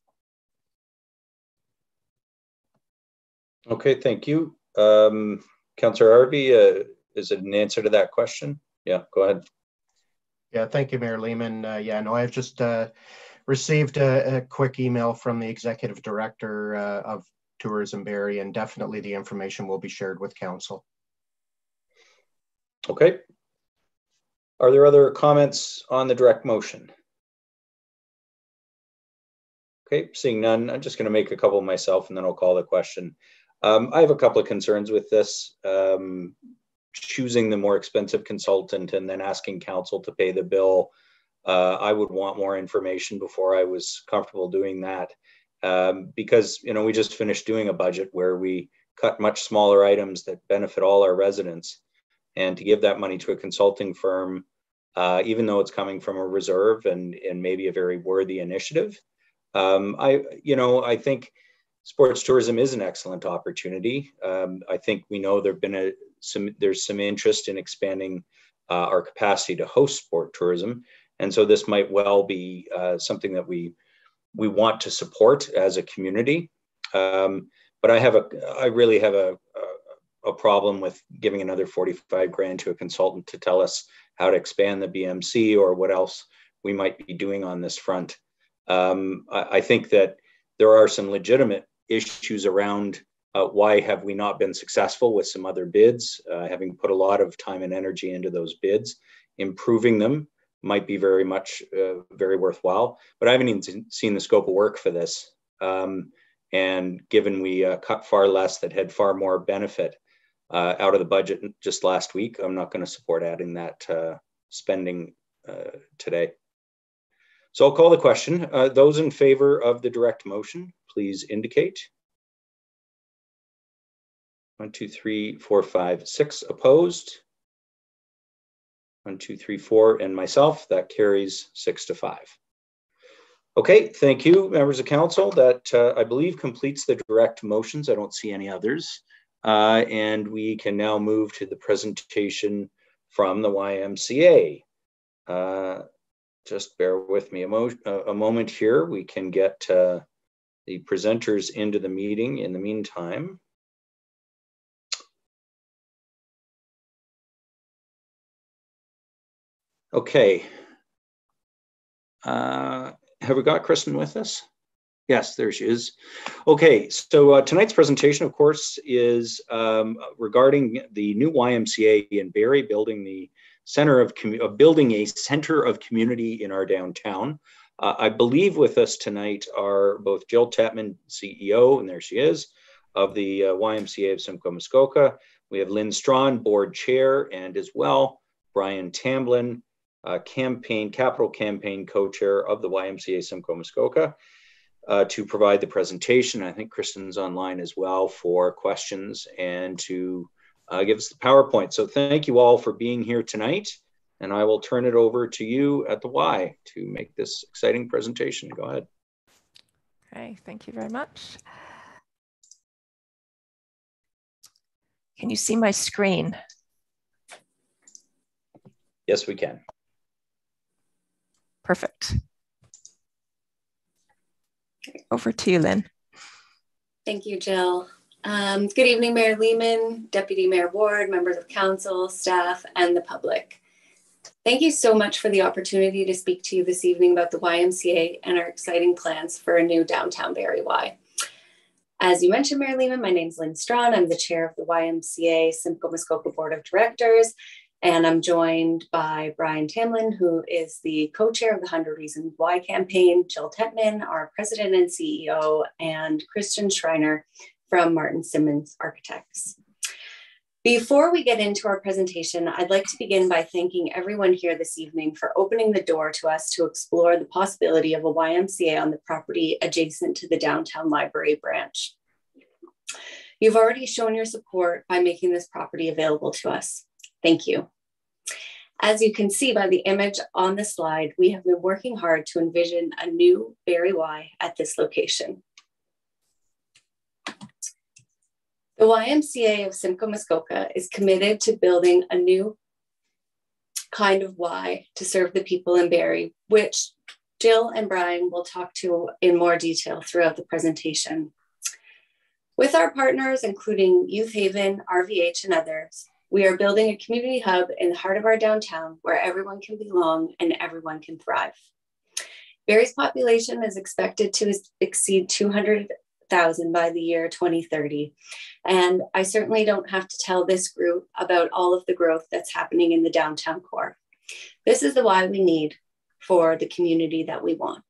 Okay, thank you. Um, Councillor Harvey, uh, is it an answer to that question? Yeah, go ahead. Yeah, thank you, Mayor Lehman. Uh, yeah, no, I've just uh, received a, a, quick email from the executive director uh, of Tourism Barrie, and definitely the information will be shared with council. Okay. Are there other comments on the direct motion? Okay, seeing none, I'm just going to make a couple myself and then I'll call the question. Um, I have a couple of concerns with this. Um, choosing the more expensive consultant and then asking council to pay the bill. Uh, I would want more information before I was comfortable doing that. Um, because, you know, we just finished doing a budget where we cut much smaller items that benefit all our residents and to give that money to a consulting firm, uh, even though it's coming from a reserve and and maybe a very worthy initiative. Um, I you know I think sports tourism is an excellent opportunity. Um, I think we know there've been a some there's some interest in expanding uh, our capacity to host sport tourism, and so this might well be uh, something that we we want to support as a community. Um, but I have a I really have a, a a problem with giving another 45 grand to a consultant to tell us how to expand the BMC or what else we might be doing on this front. Um, I, I, think that there are some legitimate issues around uh, why have we not been successful with some other bids, uh, having put a lot of time and energy into those bids. Improving them might be very much uh, very worthwhile, but I haven't even seen the scope of work for this. Um, and given we uh, cut far less that had far more benefit, uh, out of the budget just last week. I'm not going to support adding that uh, spending today. So I'll call the question. Those in favor of the direct motion, please indicate. One, two, three, four, five, six opposed. One, two, three, four, and myself. That carries six to five. Okay, thank you, members of council. That uh, I believe completes the direct motions. I don't see any others. Uh, and we can now move to the presentation from the YMCA. Uh, just bear with me a, mo a, moment here. We can get uh, the presenters into the meeting in the meantime. Okay. Uh, have we got Kristen with us? Yes, there she is. Okay, so uh, tonight's presentation, of course, is um, regarding the new YMCA in Barrie, building the center of uh, building a center of community in our downtown. Uh, I believe with us tonight are both Jill Tettmann, CEO, and there she is, of the uh, YMCA of Simcoe Muskoka. We have Lynn Strachan, board chair, and as well, Brian Tamblin, uh, campaign, capital campaign co-chair of the YMCA Simcoe Muskoka uh, to provide the presentation. I think Kristen's online as well for questions and to uh, give us the PowerPoint. So thank you all for being here tonight. And I will turn it over to you at the Y to make this exciting presentation. Go ahead. Okay, thank you very much. Can you see my screen? Yes, we can. Perfect. Okay, over to you, Lynn. Thank you, Jill. Um, good evening, Mayor Lehman, Deputy Mayor Ward, members of council, staff, and the public. Thank you so much for the opportunity to speak to you this evening about the YMCA and our exciting plans for a new downtown Barrie Y. As you mentioned, Mary Lehman, my name is Lynn Strachan. I'm the chair of the YMCA Simcoe Muskoka Board of Directors, and I'm joined by Brian Tamblin, who is the co chair of the 100 Reasons Why campaign, Jill Tettmann, our president and CEO, and Christian Schreiner from Martin Simmons Architects. Before we get into our presentation, I'd like to begin by thanking everyone here this evening for opening the door to us to explore the possibility of a YMCA on the property adjacent to the downtown library branch. You've already shown your support by making this property available to us. Thank you. As you can see by the image on the slide, we have been working hard to envision a new Barrie Y at this location. The YMCA of Simcoe Muskoka is committed to building a new kind of Y to serve the people in Barrie, which Jill and Brian will talk to in more detail throughout the presentation. With our partners, including Youth Haven, RVH, and others, we are building a community hub in the heart of our downtown where everyone can belong and everyone can thrive. Barrie's population is expected to exceed 200,000 by the year 2030. And I certainly don't have to tell this group about all of the growth that's happening in the downtown core. This is the why we need for the community that we want.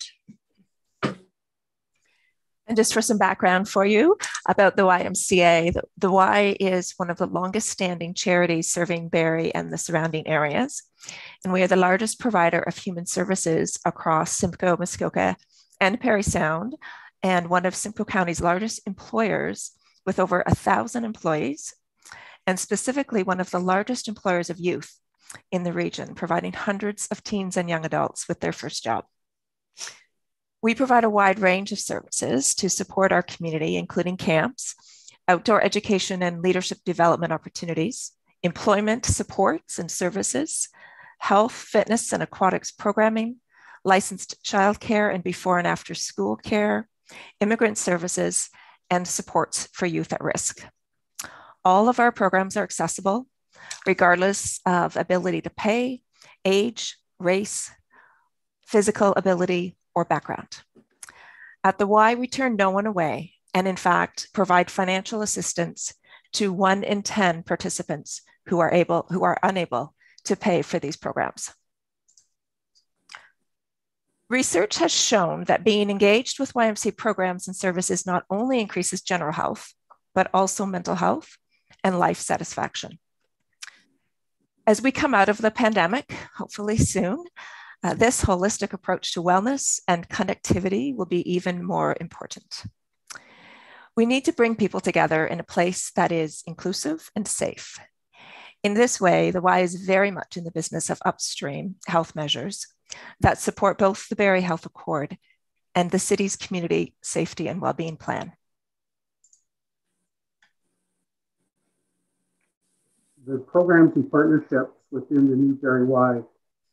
And just for some background for you about the YMCA, the, the Y is one of the longest standing charities serving Barrie and the surrounding areas. And we are the largest provider of human services across Simcoe, Muskoka, and Parry Sound, and one of Simcoe County's largest employers with over a thousand employees, and specifically one of the largest employers of youth in the region, providing hundreds of teens and young adults with their first job. We provide a wide range of services to support our community, including camps, outdoor education and leadership development opportunities, employment supports and services, health, fitness, and aquatics programming, licensed childcare and before and after school care, immigrant services, and supports for youth at risk. All of our programs are accessible, regardless of ability to pay, age, race, physical ability, or background. At the Y, we turn no one away and, in fact, provide financial assistance to one in 10 participants who are, able, who are unable to pay for these programs. Research has shown that being engaged with YMCA programs and services not only increases general health, but also mental health and life satisfaction. As we come out of the pandemic, hopefully soon, Uh, this holistic approach to wellness and connectivity will be even more important. We need to bring people together in a place that is inclusive and safe. In this way, the Y is very much in the business of upstream health measures that support both the Barrie Health Accord and the city's community safety and well-being plan. The programs and partnerships within the new Barrie Y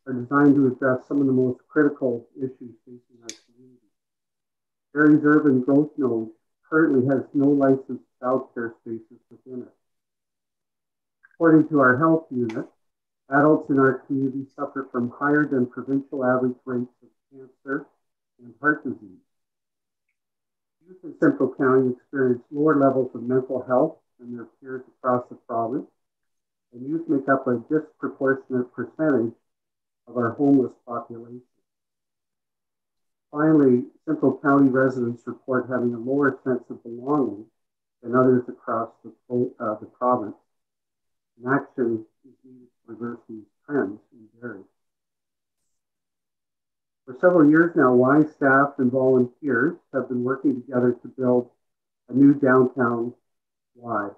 are designed to address some of the most critical issues facing our community. Barrie's urban growth node currently has no licensed childcare spaces within it. According to our health unit, adults in our community suffer from higher than provincial average rates of cancer and heart disease. Youth in Central County experience lower levels of mental health than their peers across the province, and youth make up a disproportionate percentage of our homeless population. Finally, Central County residents report having a lower sense of belonging than others across the, uh, the province. And action is needed reverse these trends in Barrie. For several years now, Y staff and volunteers have been working together to build a new downtown Y,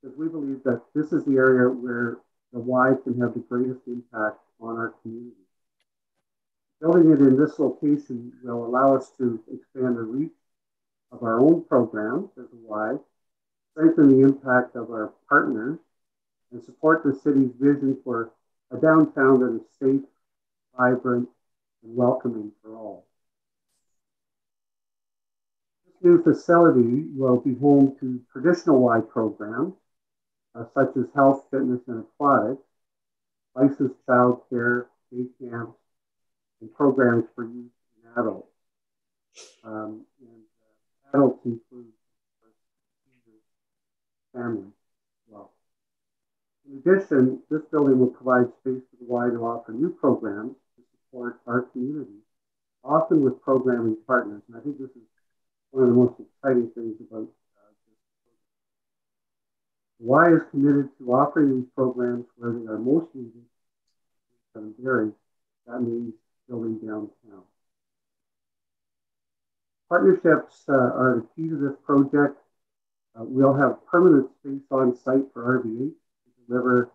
because we believe that this is the area where the Y can have the greatest impact on our community. Building it in this location will allow us to expand the reach of our own programs as a Y, strengthen the impact of our partners, and support the city's vision for a downtown that is safe, vibrant, and welcoming for all. This new facility will be home to traditional Y programs, uh, such as health, fitness, and aquatics, licensed child care, day camps, and programs for youth and adults. Um, and uh, adults include families as well. In addition, this building will provide space for the Y to offer new programs to support our community, often with programming partners. And I think this is one of the most exciting things about Y is committed to offering these programs where they are most needed. That means building downtown. Partnerships uh, are the key to this project. Uh, we'll have permanent space on site for RVH deliver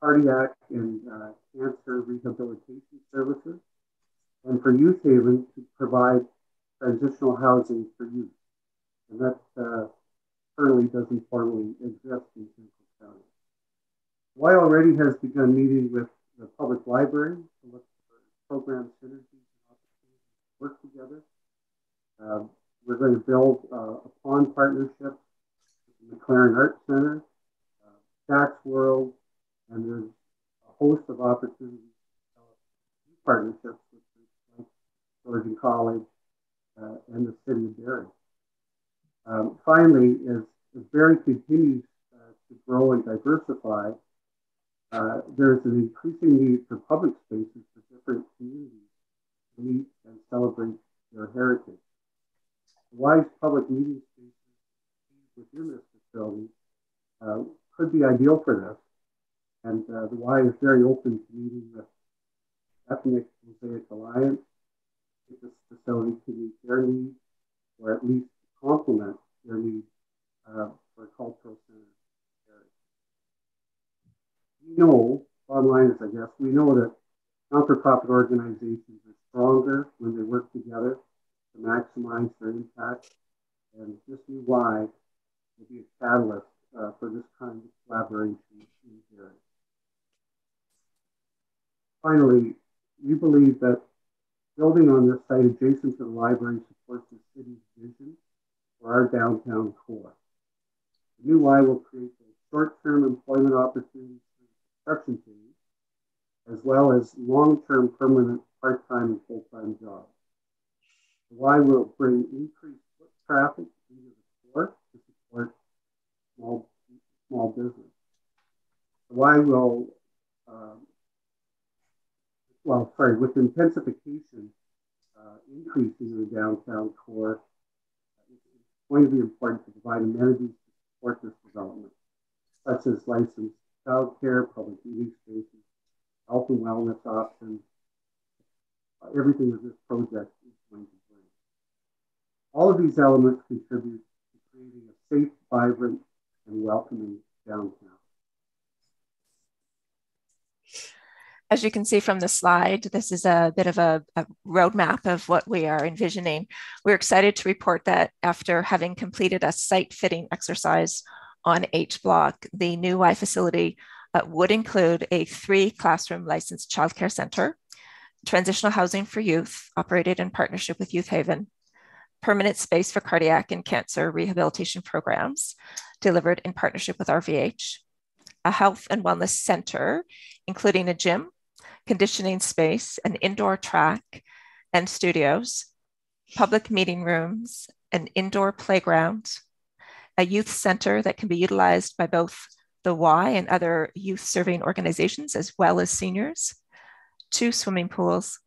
cardiac and uh, cancer rehabilitation services, and for Youth Haven to provide transitional housing for youth. And that uh, currently doesn't formally exist in Central County. Y already has begun meeting with the public library to look for program synergies and opportunities to work together. Uh, we're going to build uh, a pond partnership with the MacLaren Art Center, Tax World, and there's a host of opportunities to develop partnerships with like Georgian College uh, and the city of Barrie. Um, finally, as, as Barrie continues uh, to grow and diversify, uh, there's an increasing need for public spaces for different communities to meet and celebrate their heritage. Wise public meeting spaces within this facility uh, could be ideal for this. And uh, the Y is very open to meeting with Ethnic Mosaic Alliance if this facility can meet their needs or at least complement their needs uh, for a cultural center. We know, bottom line is, I guess, we know that non-for-profit organizations are stronger when they work together to maximize their impact. And this new Y will be a catalyst uh, for this kind of collaboration in. Finally, we believe that building on this site adjacent to the library supports the city's vision for our downtown core. The new Y will create short-term employment opportunities for construction teams, as well as long-term permanent part-time and full-time jobs. The Y will bring increased foot traffic into the core to support small, small business. Why will, um, well, sorry, with intensification uh, increasing in the downtown core, it's going to be important to provide amenities to support this development, such as licensed childcare, public meeting spaces, health and wellness options, everything that this project is going to bring. All of these elements contribute to creating a safe, vibrant, and welcoming downtown. As you can see from the slide, this is a bit of a, a, roadmap of what we are envisioning. We're excited to report that after having completed a site fitting exercise on H block, the new Y facility uh, would include a three classroom licensed childcare center, transitional housing for youth operated in partnership with Youth Haven, permanent space for cardiac and cancer rehabilitation programs delivered in partnership with RVH, a health and wellness center, including a gym, conditioning space, an indoor track and studios, public meeting rooms, an indoor playground, a youth center that can be utilized by both the Y and other youth serving organizations, as well as seniors, two swimming pools,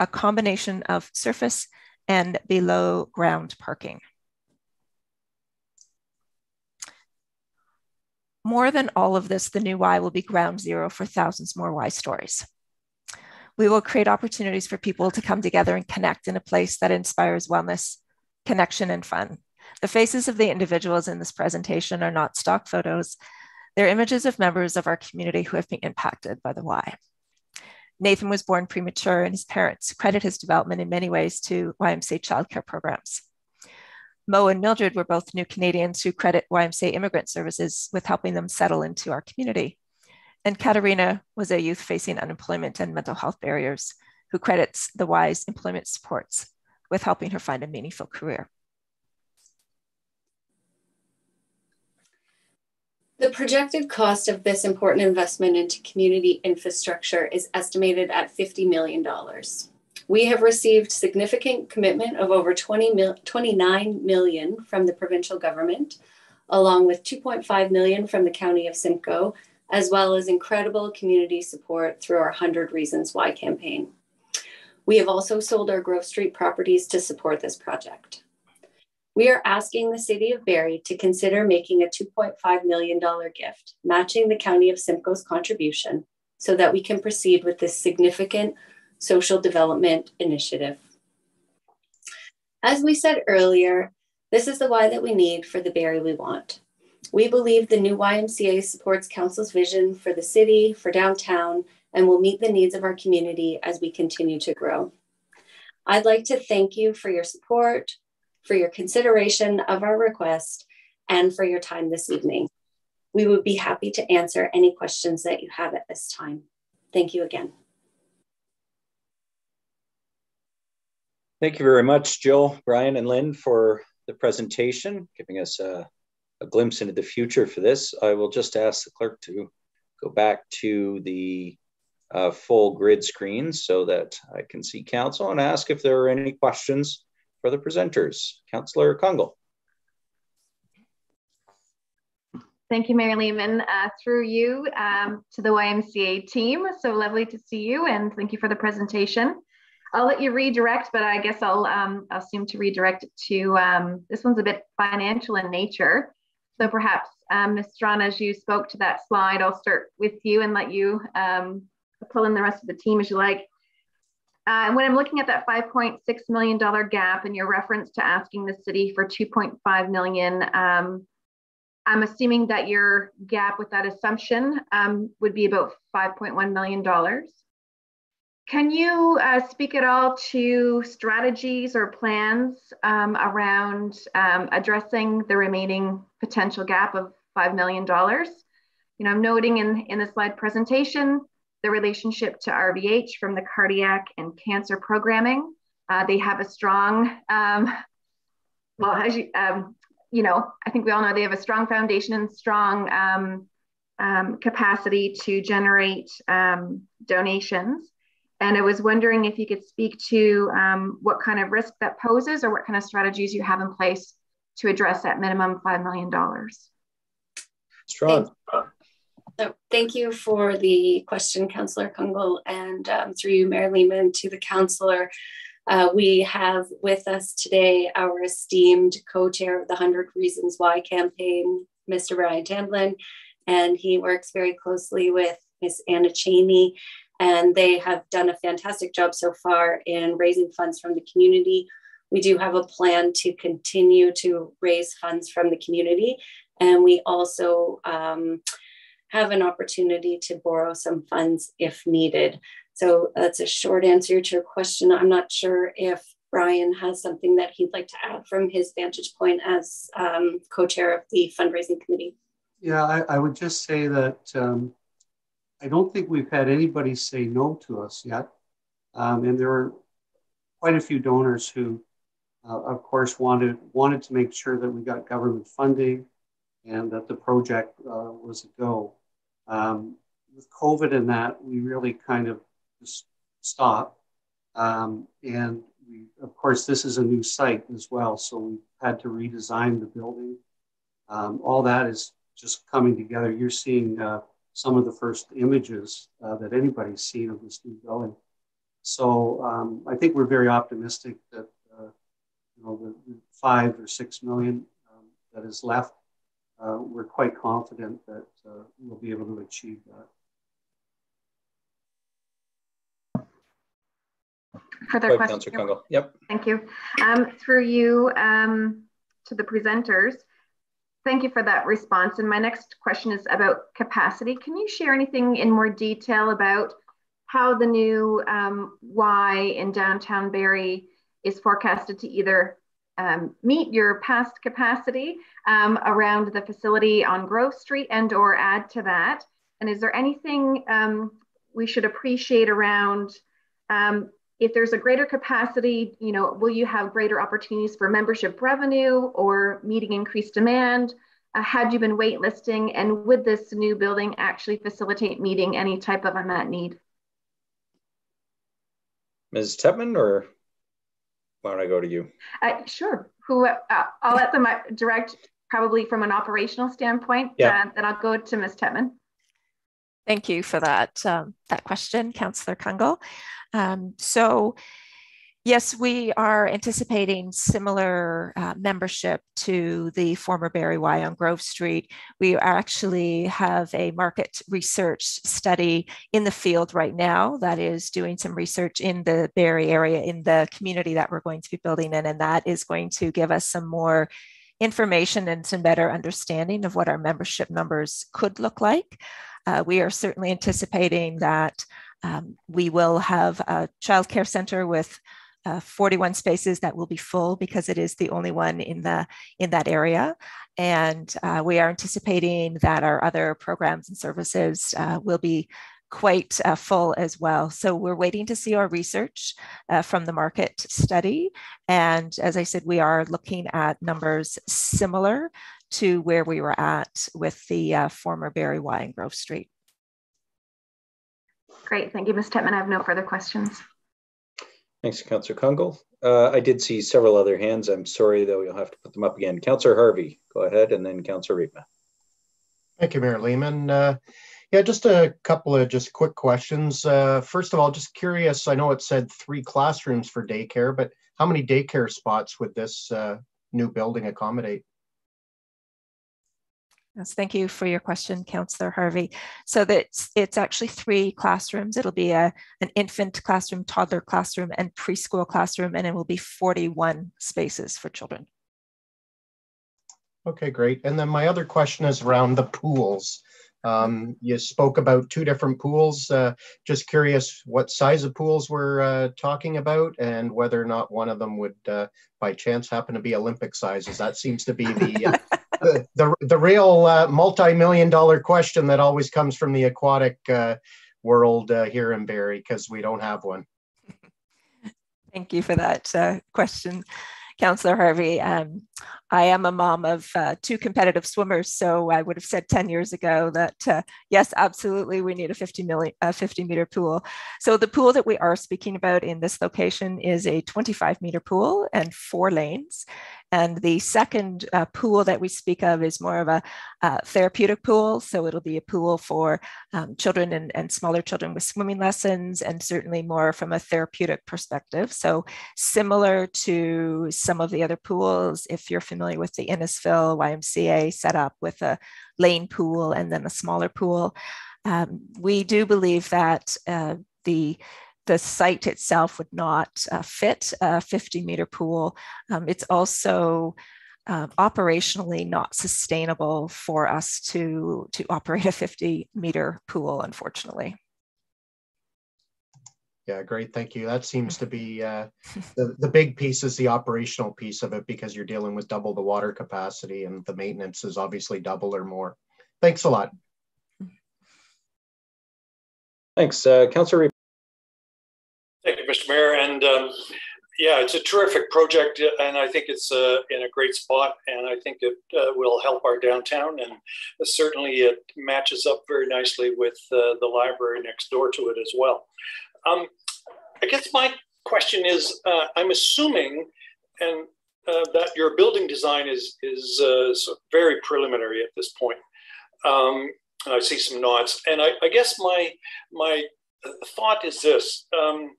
a combination of surface and below ground parking. More than all of this, the new Y will be ground zero for thousands more Y stories. We will create opportunities for people to come together and connect in a place that inspires wellness, connection, and fun. The faces of the individuals in this presentation are not stock photos. They're images of members of our community who have been impacted by the Y. Nathan was born premature, and his parents credit his development in many ways to YMCA childcare programs. Mo and Mildred were both new Canadians who credit YMCA Immigrant Services with helping them settle into our community. And Katarina was a youth facing unemployment and mental health barriers who credits the WISE employment supports with helping her find a meaningful career. The projected cost of this important investment into community infrastructure is estimated at $50 million. We have received significant commitment of over 20 mil, 29 million from the provincial government, along with 2.5 million from the County of Simcoe, as well as incredible community support through our 100 Reasons Why campaign. We have also sold our Grove Street properties to support this project. We are asking the City of Barrie to consider making a $2.5 million gift, matching the County of Simcoe's contribution, so that we can proceed with this significant social development initiative. As we said earlier, this is the why that we need for the Barrie we want. We believe the new YMCA supports Council's vision for the city, for downtown, and will meet the needs of our community as we continue to grow. I'd like to thank you for your support, for your consideration of our request and for your time this evening. We would be happy to answer any questions that you have at this time. Thank you again. Thank you very much, Jill, Brian, and Lynn for the presentation, giving us a, a, glimpse into the future for this. I will just ask the clerk to go back to the uh, full grid screen so that I can see council and ask if there are any questions for the presenters. Councillor Kungl. Thank you, Mayor Lehman. Uh, through you um, to the YMCA team. So lovely to see you and thank you for the presentation. I'll let you redirect, but I guess I'll um, assume to redirect it to um, this one's a bit financial in nature. So perhaps, um, Ms. Strachan, as you spoke to that slide, I'll start with you and let you um, pull in the rest of the team as you like. Uh, when I'm looking at that $5.6 million gap and your reference to asking the city for 2.5 million, um, I'm assuming that your gap with that assumption um, would be about $5.1 million. Can you uh, speak at all to strategies or plans um, around um, addressing the remaining potential gap of $5 million? You know, I'm noting in, in the slide presentation, the relationship to RVH from the cardiac and cancer programming. Uh, they have a strong, um, well, as you, um, you know, I think we all know they have a strong foundation and strong um, um capacity to generate um, donations. And I was wondering if you could speak to um, what kind of risk that poses or what kind of strategies you have in place to address that minimum $5 million. Strong. So thank you for the question, Councillor Kungl, and um, through you, Mayor Lehman, to the councillor. Uh, we have with us today our esteemed co-chair of the 100 Reasons Why campaign, Mr. Brian Tamblin, and he works very closely with Ms. Anna Cheney and they have done a fantastic job so far in raising funds from the community. We do have a plan to continue to raise funds from the community, and we also um, have an opportunity to borrow some funds if needed. So that's a short answer to your question. I'm not sure if Brian has something that he'd like to add from his vantage point as um, co-chair of the fundraising committee. Yeah, I, I would just say that um, I don't think we've had anybody say no to us yet. Um, and there are quite a few donors who, uh, of course, wanted, wanted to make sure that we got government funding and that the project uh, was a go. Um, with COVID and that, we really kind of just stopped. Um, and we, of course, this is a new site as well, so we had to redesign the building. Um, all that is just coming together. You're seeing uh, some of the first images uh, that anybody's seen of this new building. So um, I think we're very optimistic that uh, you know the, the, five or six million um, that is left. Uh, we're quite confident that uh, we'll be able to achieve that. Further questions? Councillor Yep. Thank you. Um, through you um, to the presenters, thank you for that response. And my next question is about capacity. Can you share anything in more detail about how the new um, Y in downtown Barrie is forecasted to either um, meet your past capacity um, around the facility on Grove Street and or add to that? And is there anything um, we should appreciate around um, if there's a greater capacity, you know, will you have greater opportunities for membership revenue or meeting increased demand? Uh, had you been waitlisting and would this new building actually facilitate meeting any type of unmet need? Ms. Tettmann or why don't I go to you? Uh, sure. Who uh, I'll let them uh, direct probably from an operational standpoint. Yeah. Uh, then I'll go to Ms. Tettmann. Thank you for that, um, that question, Councillor Kungl. Um, so yes, we are anticipating similar uh, membership to the former Barrie Y on Grove Street. We actually have a market research study in the field right now that is doing some research in the Barrie area in the community that we're going to be building in, and that is going to give us some more information and some better understanding of what our membership numbers could look like. Uh, we are certainly anticipating that um, we will have a child care center with uh, 41 spaces that will be full because it is the only one in the in that area and uh, we are anticipating that our other programs and services uh, will be quite uh, full as well. So we're waiting to see our research uh, from the market study. And as I said, we are looking at numbers similar to where we were at with the uh, former Barrie Y and Grove Street. Great, thank you, Ms. Tettmann. I have no further questions. Thanks, Councillor Kungl. Uh, I did see several other hands. I'm sorry, though, you'll have to put them up again. Councillor Harvey, go ahead, and then Councillor Riepma. Thank you, Mayor Lehman. Uh, yeah, just a couple of just quick questions. Uh, first of all, just curious, I know it said three classrooms for daycare, but how many daycare spots would this uh, new building accommodate? Yes, thank you for your question, Councillor Harvey. So that's it's actually three classrooms. It'll be a an infant classroom, toddler classroom, and preschool classroom, and it will be 41 spaces for children. Okay, great. And then my other question is around the pools. Um, you spoke about two different pools. Uh, just curious what size of pools we're uh, talking about and whether or not one of them would, uh, by chance, happen to be Olympic sizes. That seems to be the uh, the, the, real uh, multi-million dollar question that always comes from the aquatic uh, world uh, here in Barrie because we don't have one. Thank you for that uh, question, Councillor Harvey. Um, I am a mom of uh, two competitive swimmers, so I would have said 10 years ago that uh, yes, absolutely, we need a 50, million, 50 meter pool. So the pool that we are speaking about in this location is a 25 meter pool and four lanes. And the second uh, pool that we speak of is more of a uh, therapeutic pool. So it'll be a pool for um, children and, and smaller children with swimming lessons, and certainly more from a therapeutic perspective. So similar to some of the other pools, if you're familiar with the Innisfil YMCA setup with a lane pool and then a smaller pool. Um, we do believe that uh, the the site itself would not uh, fit a 50 meter pool. Um, it's also uh, operationally not sustainable for us to, to operate a 50 meter pool, unfortunately. Yeah, great. Thank you. That seems to be uh, the, the big piece is the operational piece of it because you're dealing with double the water capacity and the maintenance is obviously double or more. Thanks a lot. Thanks. Uh, Councillor Thank you, Mr. Mayor. And um, yeah, it's a terrific project, and I think it's uh, in a great spot, and I think it uh, will help our downtown, and certainly it matches up very nicely with uh, the library next door to it as well. Um, I guess my question is, uh, I'm assuming, and uh, that your building design is is uh, very preliminary at this point. Um, I see some nods, and I, I guess my my thought is this. Um,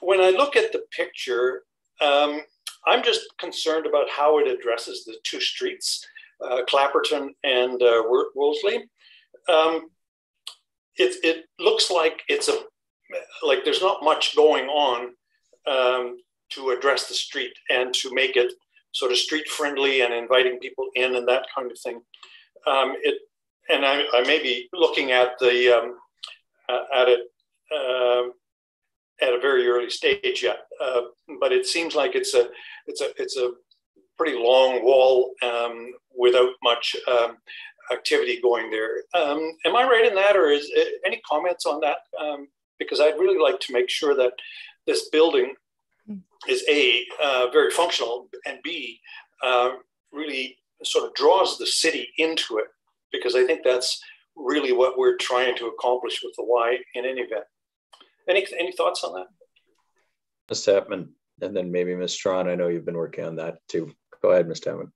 when I look at the picture, um, I'm just concerned about how it addresses the two streets, uh, Clapperton and uh, Worsley. Um, it, it looks like it's a like there's not much going on um, to address the street and to make it sort of street friendly and inviting people in and that kind of thing. Um, it and I, I, may be looking at the um, uh, at it uh, at a very early stage yet, uh, but it seems like it's a it's a it's a pretty long wall um, without much um, activity going there. Am I right in that, or is uh, any comments on that? Because I'd really like to make sure that this building is a uh, very functional and b uh, really sort of draws the city into it because I think that's really what we're trying to accomplish with the Y in any event. Any any thoughts on that? Ms. Tettmann, and then maybe Ms. Strachan. I know you've been working on that too. Go ahead, Ms. Tettmann.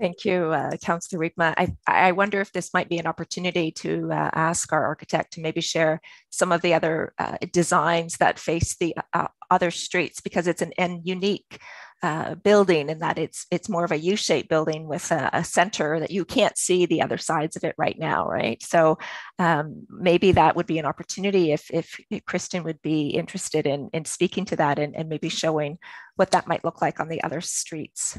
Thank you, uh, Councillor Riepma. I, I wonder if this might be an opportunity to uh, ask our architect to maybe share some of the other uh, designs that face the uh, other streets because it's an, an unique uh, building in that it's it's more of a U-shaped building with a, a, center that you can't see the other sides of it right now, right? So um, maybe that would be an opportunity if, if, if Kristen would be interested in, in speaking to that and, and maybe showing what that might look like on the other streets.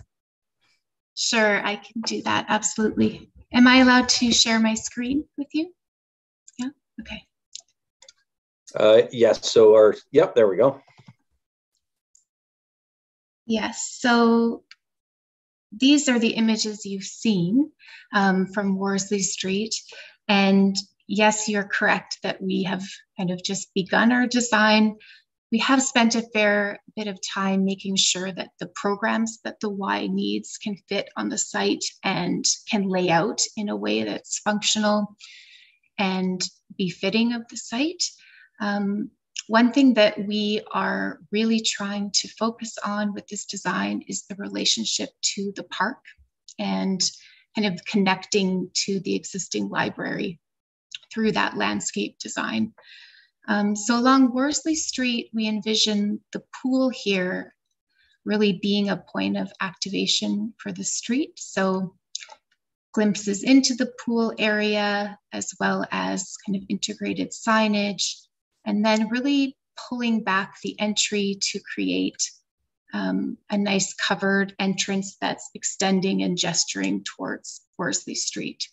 Sure, I can do that. Absolutely. Am I allowed to share my screen with you? Yeah. Okay. Uh, yes. So our yep. There we go. Yes, so these are the images you've seen um, from Worsley Street. And yes, you're correct that we have kind of just begun our design. We have spent a fair bit of time making sure that the programs that the Y needs can fit on the site and can lay out in a way that's functional and befitting of the site. Um, one thing that we are really trying to focus on with this design is the relationship to the park and kind of connecting to the existing library through that landscape design. Um, so along Worsley Street, we envision the pool here really being a point of activation for the street. So glimpses into the pool area, as well as kind of integrated signage, and then really pulling back the entry to create um, a nice covered entrance that's extending and gesturing towards Worsley Street.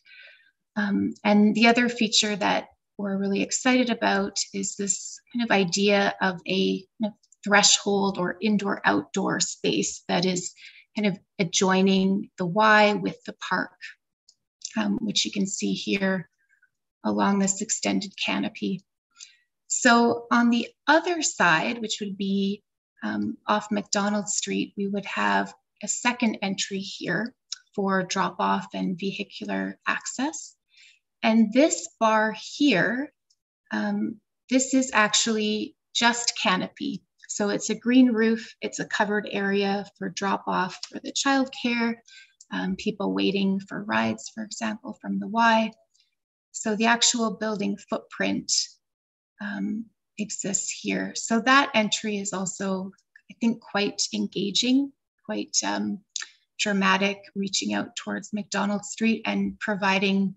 Um, and the other feature that we're really excited about is this kind of idea of a kind of threshold or indoor outdoor space that is kind of adjoining the Y with the park, um, which you can see here along this extended canopy. So on the other side, which would be um, off McDonald Street, we would have a second entry here for drop off and vehicular access. And this bar here, um, this is actually just canopy. So it's a green roof, it's a covered area for drop off for the childcare, um, people waiting for rides, for example, from the Y. So the actual building footprint um, exists here. So that entry is also, I think, quite engaging, quite um, dramatic, reaching out towards McDonald Street and providing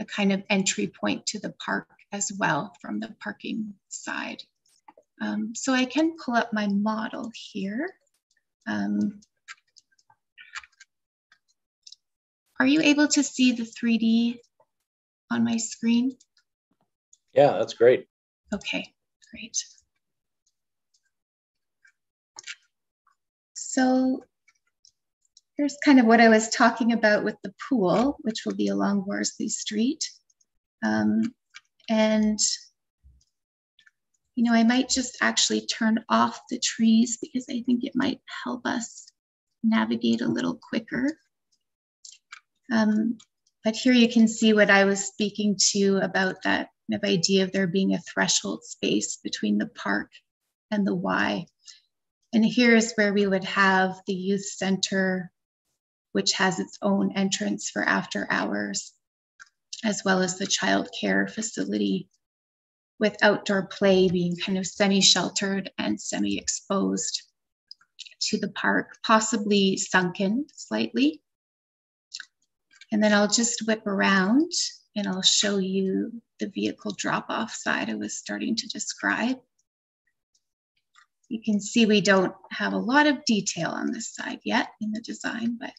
a kind of entry point to the park as well from the parking side. Um, so I can pull up my model here. Um, are you able to see the 3D on my screen? Yeah, that's great. Okay, great. So here's kind of what I was talking about with the pool, which will be along Worsley Street. Um, and, you know, I might just actually turn off the trees because I think it might help us navigate a little quicker. Um, but here you can see what I was speaking to about that kind of idea of there being a threshold space between the park and the Y. And here's where we would have the youth center, which has its own entrance for after hours, as well as the child care facility with outdoor play being kind of semi-sheltered and semi-exposed to the park, possibly sunken slightly. And then I'll just whip around and I'll show you the vehicle drop-off side I was starting to describe. You can see we don't have a lot of detail on this side yet in the design, but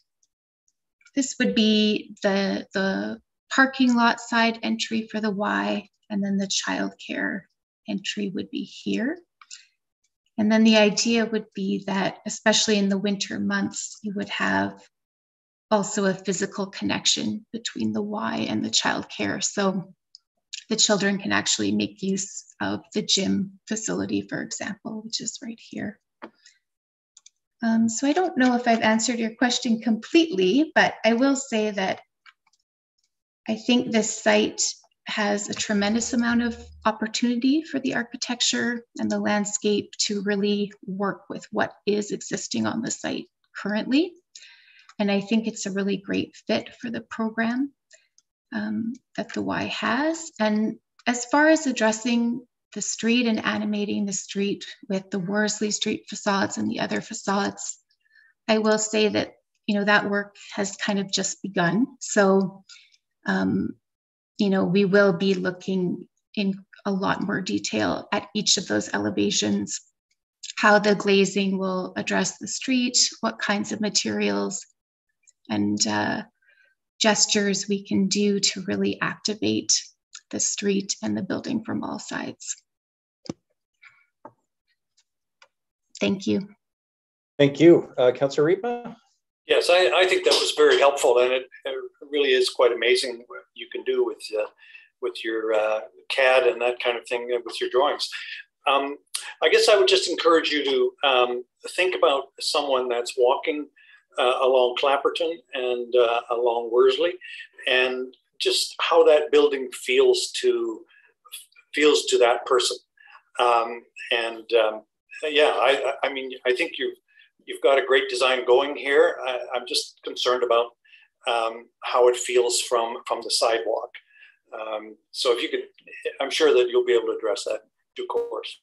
this would be the, the parking lot side entry for the Y, and then the childcare entry would be here. And then the idea would be that, especially in the winter months, you would have also a physical connection between the Y and the childcare. So the children can actually make use of the gym facility, for example, which is right here. Um, so I don't know if I've answered your question completely, but I will say that I think this site has a tremendous amount of opportunity for the architecture and the landscape to really work with what is existing on the site currently. And I think it's a really great fit for the program um, that the Y has. And as far as addressing the street and animating the street with the Worsley Street facades and the other facades, I will say that you know that work has kind of just begun. So, um, you know, we will be looking in a lot more detail at each of those elevations, how the glazing will address the street, what kinds of materials, and uh, gestures we can do to really activate the street and the building from all sides. Thank you. Thank you. Uh, Councillor Riepma? Yes, I, I think that was very helpful, and it, it really is quite amazing what you can do with uh, with your uh, CAD and that kind of thing uh, with your drawings. Um, I guess I would just encourage you to um, think about someone that's walking uh, along Clapperton and uh, along Worsley, and just how that building feels to feels to that person. Um, and um, yeah, I, I mean, I think you've you've got a great design going here. I, am just concerned about um, how it feels from from the sidewalk. Um, so if you could, I'm sure that you'll be able to address that due course.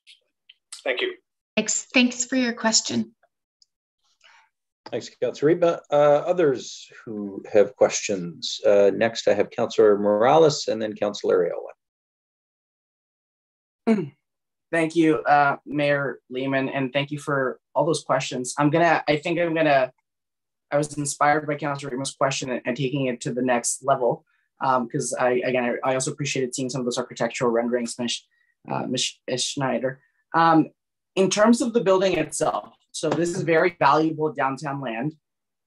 Thank you. Thanks. Thanks for your question. Thanks, Councillor Riepma. Uh, others who have questions. Uh, next, I have Councillor Morales and then Councillor Aylwin. Thank you, uh, Mayor Lehman, and thank you for all those questions. I'm gonna, I think I'm gonna, I was inspired by Councillor Riepma's question and, and, taking it to the next level because um, I, again, I, I, also appreciated seeing some of those architectural renderings, Ms. Uh, Ms. Schneider. Um, in terms of the building itself, so this is very valuable downtown land,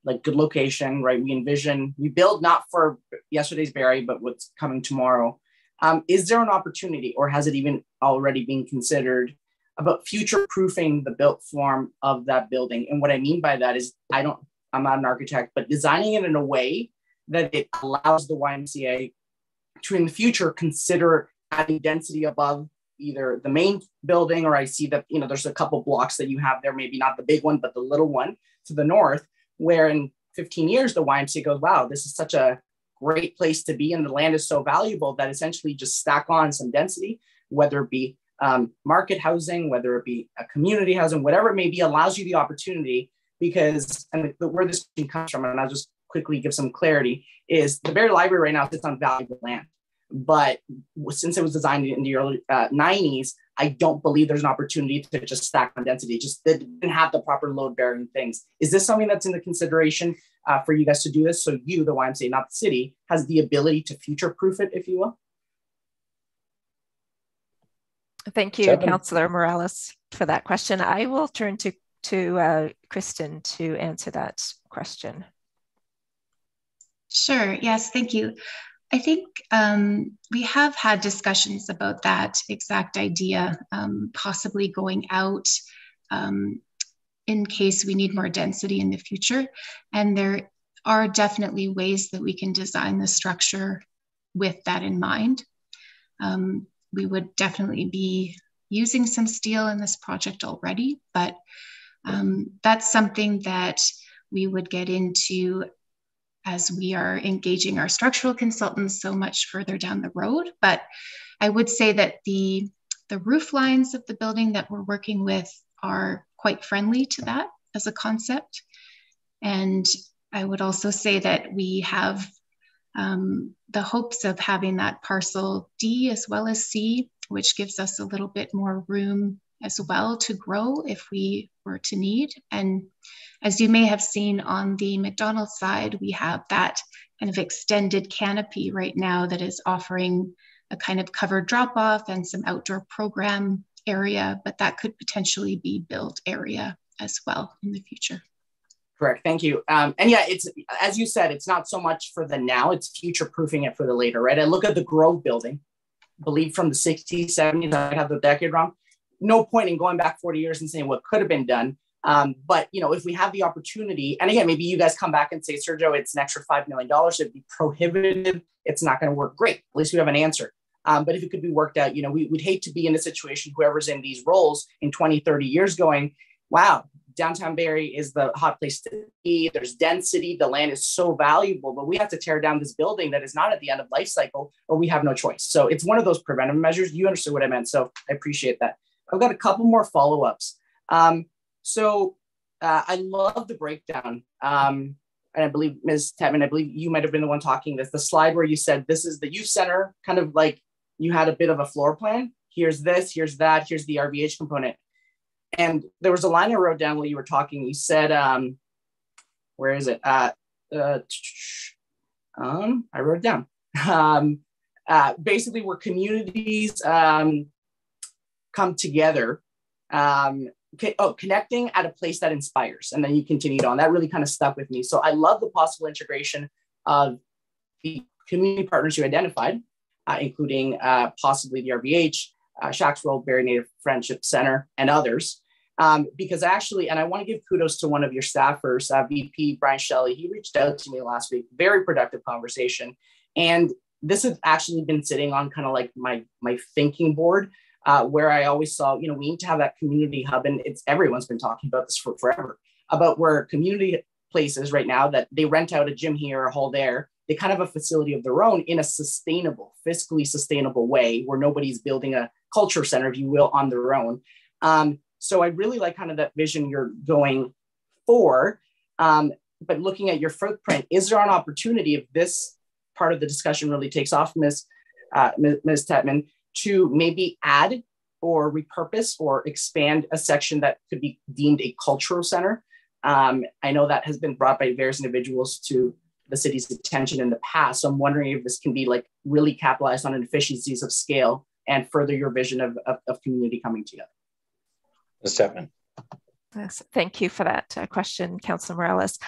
like good location, right? We envision, we build not for yesterday's Barrie, but what's coming tomorrow. Um, is there an opportunity or has it even already been considered about future proofing the built form of that building? And what I mean by that is I don't, I'm not an architect, but designing it in a way that it allows the YMCA to in the future consider adding density above either the main building or I see that, you know, there's a couple blocks that you have there, maybe not the big one, but the little one to the north, where in 15 years, the YMCA goes, wow, this is such a great place to be. And the land is so valuable that essentially just stack on some density, whether it be um, market housing, whether it be a community housing, whatever it may be, allows you the opportunity because, and the, where this comes from, and I'll just quickly give some clarity, is the Barrie Library right now sits on valuable land but since it was designed in the early uh, 90s, I don't believe there's an opportunity to just stack on density. Just didn't have the proper load bearing things. Is this something that's in the consideration uh, for you guys to do this? So you, the YMCA, not the city, has the ability to future proof it, if you will. Thank you, Seven. Councillor Morales, for that question. I will turn to to uh, Kristen to answer that question. Sure. Yes. Thank you. I think um, we have had discussions about that exact idea, um, possibly going out um, in case we need more density in the future. And there are definitely ways that we can design the structure with that in mind. Um, we would definitely be using some steel in this project already, but um, that's something that we would get into as we are engaging our structural consultants so much further down the road. But I would say that the, the roof lines of the building that we're working with are quite friendly to that as a concept. And I would also say that we have um, the hopes of having that parcel D as well as C, which gives us a little bit more room as well to grow if we were to need. And as you may have seen on the McDonald's side, we have that kind of extended canopy right now that is offering a kind of covered drop off and some outdoor program area, but that could potentially be built area as well in the future. Correct. Thank you. Um, and yeah, it's as you said, it's not so much for the now; it's future proofing it for the later, right? I look at the Grove building, I believe from the 60s, 70s. I have the decade wrong no point in going back 40 years and saying what could have been done. Um, but you know, if we have the opportunity, and again, maybe you guys come back and say, Sergio, it's an extra five million dollars. It'd be prohibitive. It's not going to work. Great. At least we have an answer. Um, but if it could be worked out, you know, we would hate to be in a situation, whoever's in these roles in 20, 30 years going, wow, downtown Barrie is the hot place to be. There's density. The land is so valuable, but we have to tear down this building that is not at the end of life cycle, or we have no choice. So it's one of those preventive measures. You understood what I meant. So I appreciate that. I've got a couple more follow ups. Um, so uh, I love the breakdown. Um, and I believe Ms. Tevin, I believe you might have been the one talking this, the slide where you said this is the youth center, kind of like you had a bit of a floor plan. Here's this, here's that, here's the RVH component. And there was a line I wrote down while you were talking. You said, um, where is it? Uh, uh, um, I wrote it down. Um, uh, basically, where communities um, come together um, oh, connecting at a place that inspires. And then you continued on. That really kind of stuck with me. So I love the possible integration of the community partners you identified, uh, including uh, possibly the RVH, uh, Shacks World, Barrie Native Friendship Center, and others. Um, because actually, and I want to give kudos to one of your staffers, uh, VP Brian Shelley. He reached out to me last week, very productive conversation. And this has actually been sitting on kind of like my my thinking board uh, where I always saw, you know, we need to have that community hub, and it's everyone's been talking about this for forever about where community places right now that they rent out a gym here, a hall there. They kind of have a facility of their own in a sustainable, fiscally sustainable way, where nobody's building a culture center, if you will, on their own. Um, so I really like kind of that vision you're going for. Um, but looking at your footprint, is there an opportunity if this part of the discussion really takes off, Ms. Uh, Ms. Tettmann, to maybe add or repurpose or expand a section that could be deemed a cultural center. Um, I know that has been brought by various individuals to the city's attention in the past. So I'm wondering if this can be like really capitalized on efficiencies of scale and further your vision of, of, of community coming together. Ms. Chapman. Yes, thank you for that uh, question, Councilor Morales.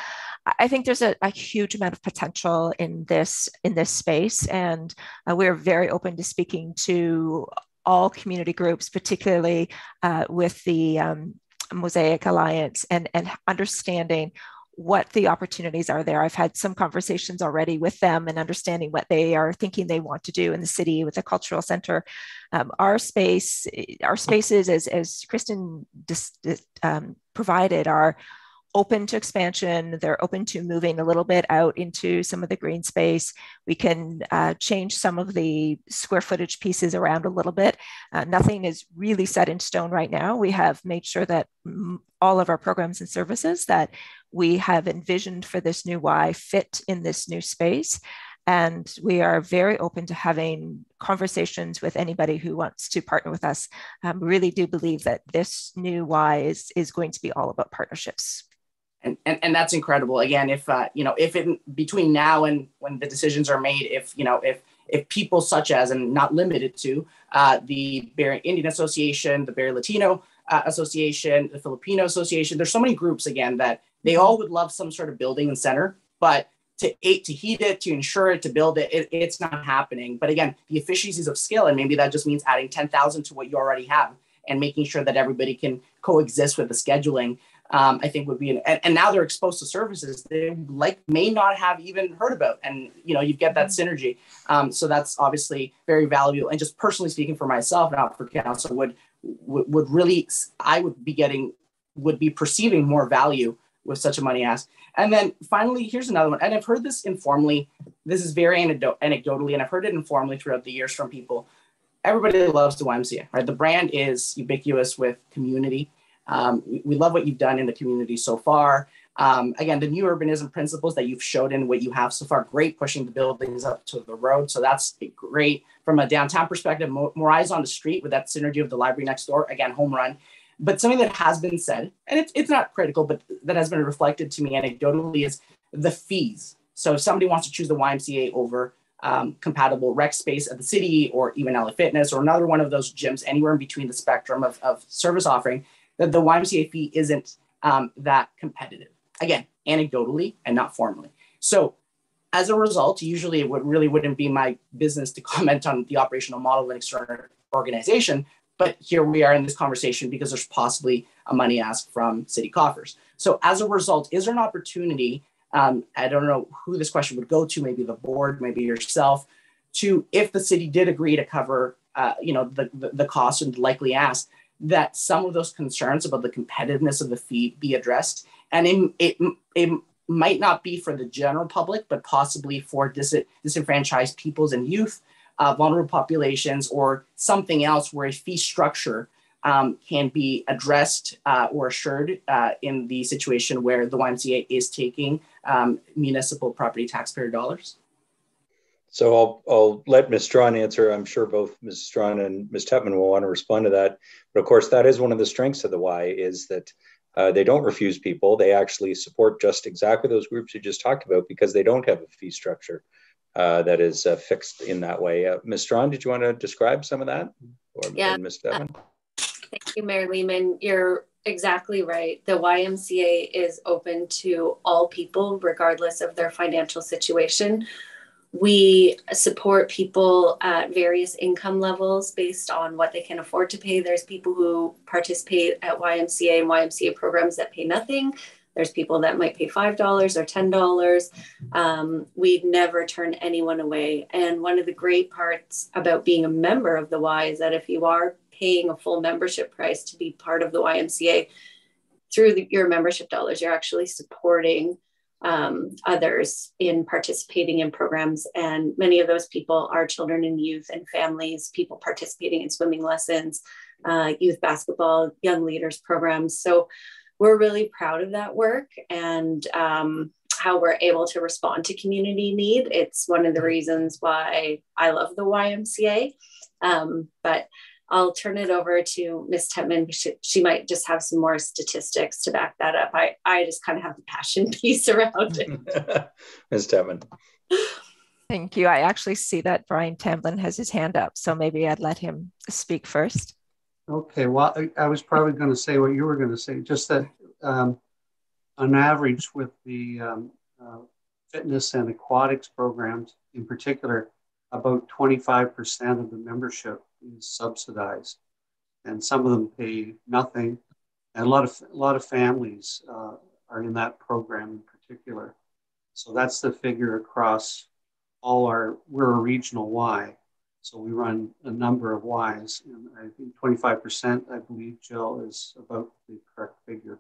I think there's a, a, huge amount of potential in this in this space, and uh, we're very open to speaking to all community groups, particularly uh, with the um, Mosaic Alliance, and and understanding what the opportunities are there. I've had some conversations already with them and understanding what they are thinking they want to do in the city with the cultural center. Um, our space, our spaces, as as Kristen um, provided, are open to expansion. They're open to moving a little bit out into some of the green space. We can uh, change some of the square footage pieces around a little bit. Uh, nothing is really set in stone right now. We have made sure that all of our programs and services that we have envisioned for this new Y fit in this new space. And we are very open to having conversations with anybody who wants to partner with us. Um, really do believe that this new Y is, is going to be all about partnerships. And, and, and that's incredible. Again, if uh, you know, if in between now and when the decisions are made, if you know, if if people such as and not limited to uh, the Barrie Indian Association, the Barrie Latino uh, Association, the Filipino Association, there's so many groups again that they all would love some sort of building and center, but to to heat it, to insure it, to build it, it, it's not happening. But again, the efficiencies of scale, and maybe that just means adding 10,000 to what you already have and making sure that everybody can coexist with the scheduling. Um, I think would be, an, and, and, now they're exposed to services they like may not have even heard about, and you know you get that mm-hmm. synergy. Um, so that's obviously very valuable. And just personally speaking for myself, not for council, would would, would really I would be getting would be perceiving more value with such a money ask. And then finally, here's another one. And I've heard this informally. This is very anecdotally, and I've heard it informally throughout the years from people. Everybody loves the YMCA, right? The brand is ubiquitous with community. Um, we, love what you've done in the community so far. Um, again, the new urbanism principles that you've showed in what you have so far, great pushing the buildings up to the road. So that's great. From a downtown perspective, more, more eyes on the street with that synergy of the library next door. Again, home run. But something that has been said, and it's, it's not critical, but that has been reflected to me anecdotally is the fees. So if somebody wants to choose the YMCA over um, compatible rec space at the city or even LA Fitness or another one of those gyms anywhere in between the spectrum of, of service offering, that the YMCA fee isn't um, that competitive. Again, anecdotally and not formally. So as a result, usually it would really wouldn't be my business to comment on the operational model of an external organization, but here we are in this conversation because there's possibly a money ask from city coffers. So as a result, is there an opportunity? Um, I don't know who this question would go to, maybe the board, maybe yourself, to if the city did agree to cover, uh, you know, the, the, the cost and likely ask, that some of those concerns about the competitiveness of the fee be addressed. And it, it, it might not be for the general public, but possibly for dis- disenfranchised peoples and youth uh, vulnerable populations or something else where a fee structure um, can be addressed uh, or assured uh, in the situation where the YMCA is taking um, municipal property taxpayer dollars? So I'll, I'll let Ms. Strachan answer. I'm sure both Ms. Strachan and Ms. Tettmann will want to respond to that. But of course, that is one of the strengths of the Y is that uh, they don't refuse people. They actually support just exactly those groups you just talked about because they don't have a fee structure uh, that is uh, fixed in that way. Uh, Ms. Strachan, did you want to describe some of that? Or, yeah. Ms. Devon? thank you, Mayor Lehman. You're exactly right. The YMCA is open to all people, regardless of their financial situation. We support people at various income levels based on what they can afford to pay. There's people who participate at YMCA and YMCA programs that pay nothing. There's people that might pay $5 or $10. Um, we'd never turn anyone away. And one of the great parts about being a member of the Y is that if you are paying a full membership price to be part of the YMCA, through the, your membership dollars, you're actually supporting um, others in participating in programs. And many of those people are children and youth and families, people participating in swimming lessons, uh, youth basketball, young leaders programs. So we're really proud of that work and um, how we're able to respond to community need. It's one of the reasons why I love the YMCA. Um, but I'll turn it over to Ms. Tettmann. She, she, might just have some more statistics to back that up. I, I just kind of have the passion piece around it. Ms. Tettmann. Thank you. I actually see that Brian Tamblin has his hand up, so maybe I'd let him speak first. Okay, well, I, I was probably going to say what you were going to say, just that um, on average, with the um, uh, fitness and aquatics programs in particular, about 25% of the membership is subsidized, and some of them pay nothing. And a lot of a lot of families uh, are in that program in particular. So that's the figure across all our. We're a regional Y, so we run a number of Ys, and I think 25%, I believe, Jill, is about the correct figure.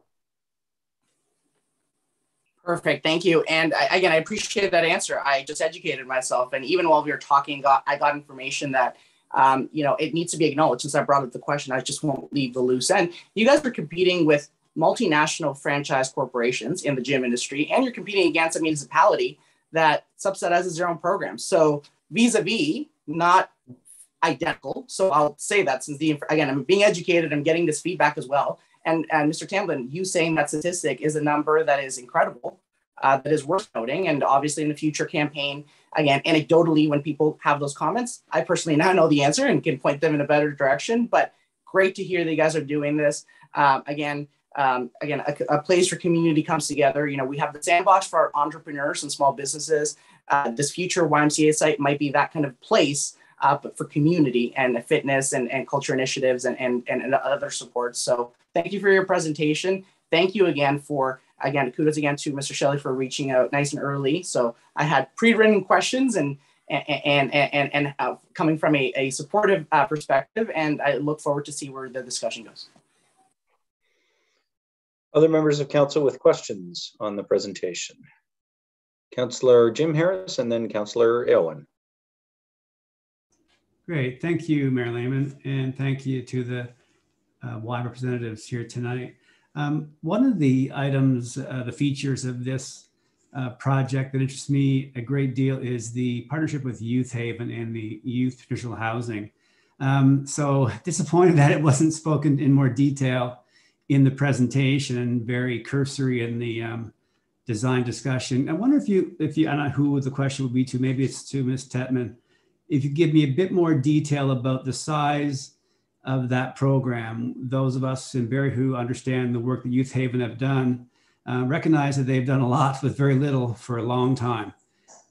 Perfect, thank you. And I, again, I appreciate that answer. I just educated myself, and even while we were talking, got I got information that um, you know it needs to be acknowledged. Since I brought up the question, I just won't leave the loose end. You guys are competing with multinational franchise corporations in the gym industry, and you're competing against a municipality that subsidizes their own programs. So vis-a-vis, not identical. So I'll say that since the again I'm being educated, I'm getting this feedback as well. And and Mr. Tamblin, you saying that statistic is a number that is incredible, uh, that is worth noting. And obviously in the future campaign, again, anecdotally, when people have those comments, I personally now know the answer and can point them in a better direction. But great to hear that you guys are doing this. Um, again, um, again, a, a, place where community comes together. You know, we have the sandbox for our entrepreneurs and small businesses. Uh, this future YMCA site might be that kind of place uh, but for community and fitness and, and culture initiatives and, and, and other supports. So thank you for your presentation. Thank you again for, again, kudos again to Mr. Shelley for reaching out nice and early. So I had pre-written questions and and and and, and uh, coming from a, a supportive uh, perspective, and I look forward to see where the discussion goes. Other members of council with questions on the presentation. Councillor Jim Harris and then Councillor Aylwin. Great. Thank you, Mayor Lehman, and thank you to the uh, Y representatives here tonight. Um, one of the items, uh, the features of this uh, project that interests me a great deal is the partnership with Youth Haven and the youth traditional housing. Um, so disappointed that it wasn't spoken in more detail in the presentation, very cursory in the um, design discussion. I wonder if you, if you, I don't know who the question would be to, maybe it's to Ms. Tettmann if you give me a bit more detail about the size of that program, those of us in Barrie who understand the work that Youth Haven have done uh, recognize that they've done a lot with very little for a long time.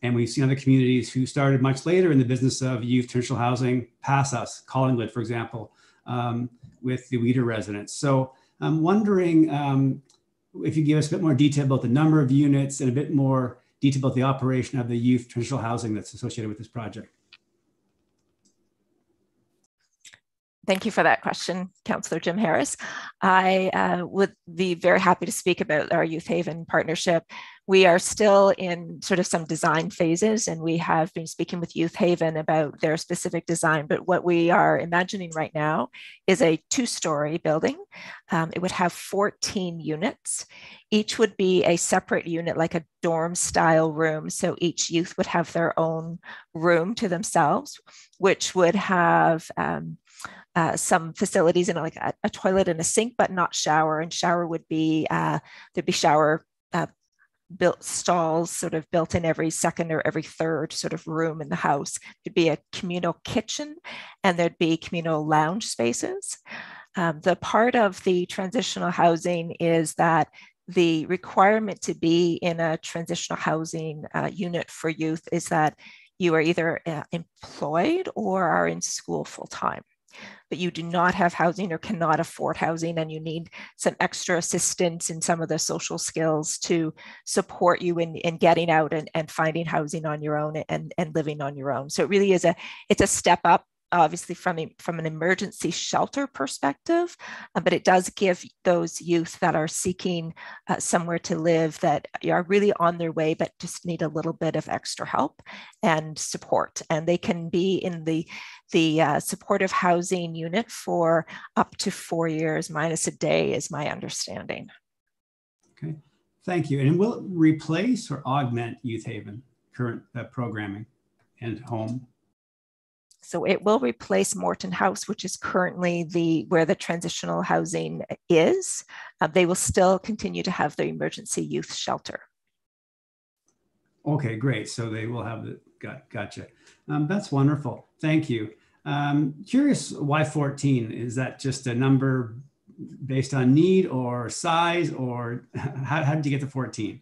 And we've seen other communities who started much later in the business of youth traditional housing pass us, Collingwood, for example, um, with the Weider residents. So I'm wondering um, if you give us a bit more detail about the number of units and a bit more detail about the operation of the youth traditional housing that's associated with this project. Thank you for that question, Councillor Jim Harris. I uh, would be very happy to speak about our Youth Haven partnership. We are still in sort of some design phases, and we have been speaking with Youth Haven about their specific design. But what we are imagining right now is a two story building. Um, it would have 14 units. Each would be a separate unit, like a dorm style room. So each youth would have their own room to themselves, which would have um, uh, some facilities in like a, a, toilet and a sink, but not shower. And shower would be uh, there'd be shower uh, built stalls sort of built in every second or every third sort of room in the house. There'd be a communal kitchen, and there'd be communal lounge spaces. Um, the part of the transitional housing is that the requirement to be in a transitional housing uh, unit for youth is that you are either uh, employed or are in school full time but you do not have housing or cannot afford housing and you need some extra assistance in some of the social skills to support you in, in getting out and, and finding housing on your own and, and living on your own. So it really is a it's a step up obviously from, from an emergency shelter perspective, uh, but it does give those youth that are seeking uh, somewhere to live that are really on their way, but just need a little bit of extra help and support. And they can be in the, the uh, supportive housing unit for up to four years minus a day is my understanding. Okay, thank you. And will it replace or augment Youth Haven current uh, programming and home? So it will replace Morton House, which is currently the where the transitional housing is. Uh, they will still continue to have the emergency youth shelter. Okay, great. So they will have the got gotcha. Um, that's wonderful. Thank you. Um, curious why 14? Is that just a number based on need or size, or how, how did you get to 14?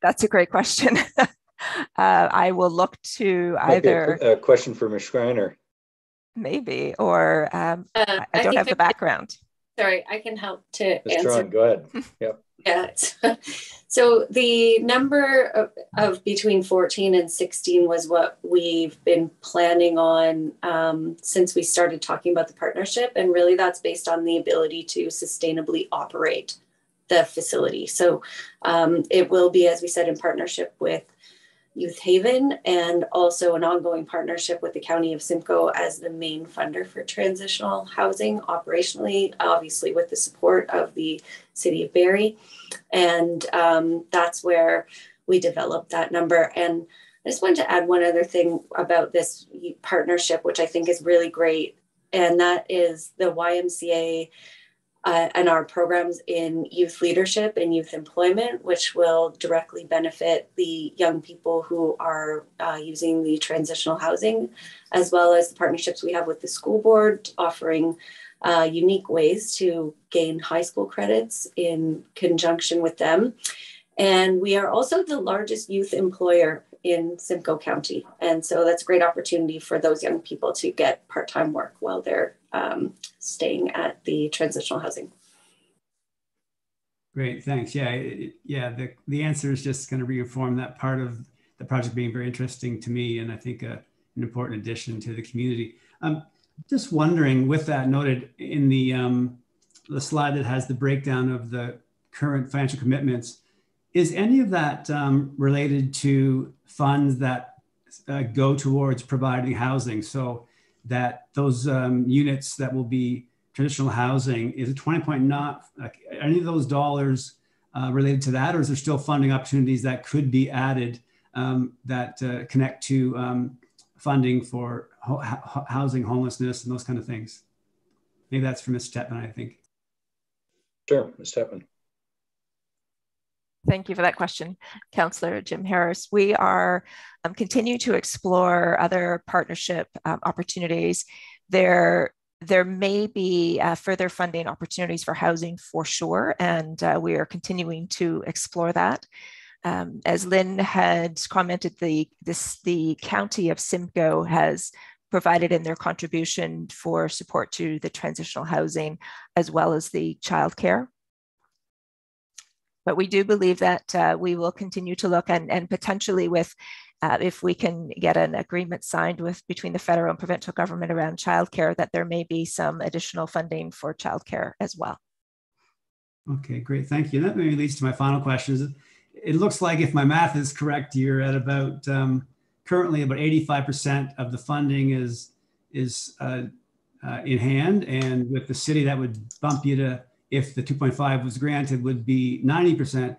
That's a great question. uh, I will look to either a, a, question for Ms. Schreiner. Maybe, or um, uh, I, I don't have the background. Sorry, I can help to Ms. answer. Strong, go ahead. Yep. yeah. so the number of, of, between 14 and 16 was what we've been planning on um, since we started talking about the partnership. And really, that's based on the ability to sustainably operate the facility. So um, it will be, as we said, in partnership with Youth Haven and also an ongoing partnership with the County of Simcoe as the main funder for transitional housing operationally, obviously with the support of the City of Barrie. And um, that's where we developed that number. And I just wanted to add one other thing about this partnership, which I think is really great. And that is the YMCA uh, and our programs in youth leadership and youth employment, which will directly benefit the young people who are uh, using the transitional housing, as well as the partnerships we have with the school board, offering uh, unique ways to gain high school credits in conjunction with them. And we are also the largest youth employer in Simcoe County. And so that's a great opportunity for those young people to get part time work while they're um, staying at the transitional housing. Great, thanks. Yeah, yeah. The, the answer is just going to reaffirm that part of the project being very interesting to me, and I think a, an important addition to the community. Um, just wondering, with that noted in the um, the slide that has the breakdown of the current financial commitments, is any of that um, related to funds that uh, go towards providing housing? So that those um, units that will be traditional housing is a 20 point not uh, any of those dollars uh, related to that, or is there still funding opportunities that could be added um, that uh, connect to um, funding for ho housing, homelessness, and those kind of things? Maybe that's for Ms. Tettmann, I think. Sure, Ms. Tettmann. Thank you for that question, Councillor Jim Harris. We are um, continue to explore other partnership um, opportunities. There, there may be uh, further funding opportunities for housing for sure, and uh, we are continuing to explore that. Um, as Lynn had commented, the this the county of Simcoe has provided in their contribution for support to the transitional housing as well as the childcare. But we do believe that uh, we will continue to look and, and potentially with uh, if we can get an agreement signed with between the federal and provincial government around childcare, that there may be some additional funding for childcare as well. Okay, great. Thank you. That maybe leads to my final question. It looks like if my math is correct, you're at about um, currently about 85% of the funding is is uh, uh, in hand, and with the city that would bump you to if the 2.5 was granted would be 90%.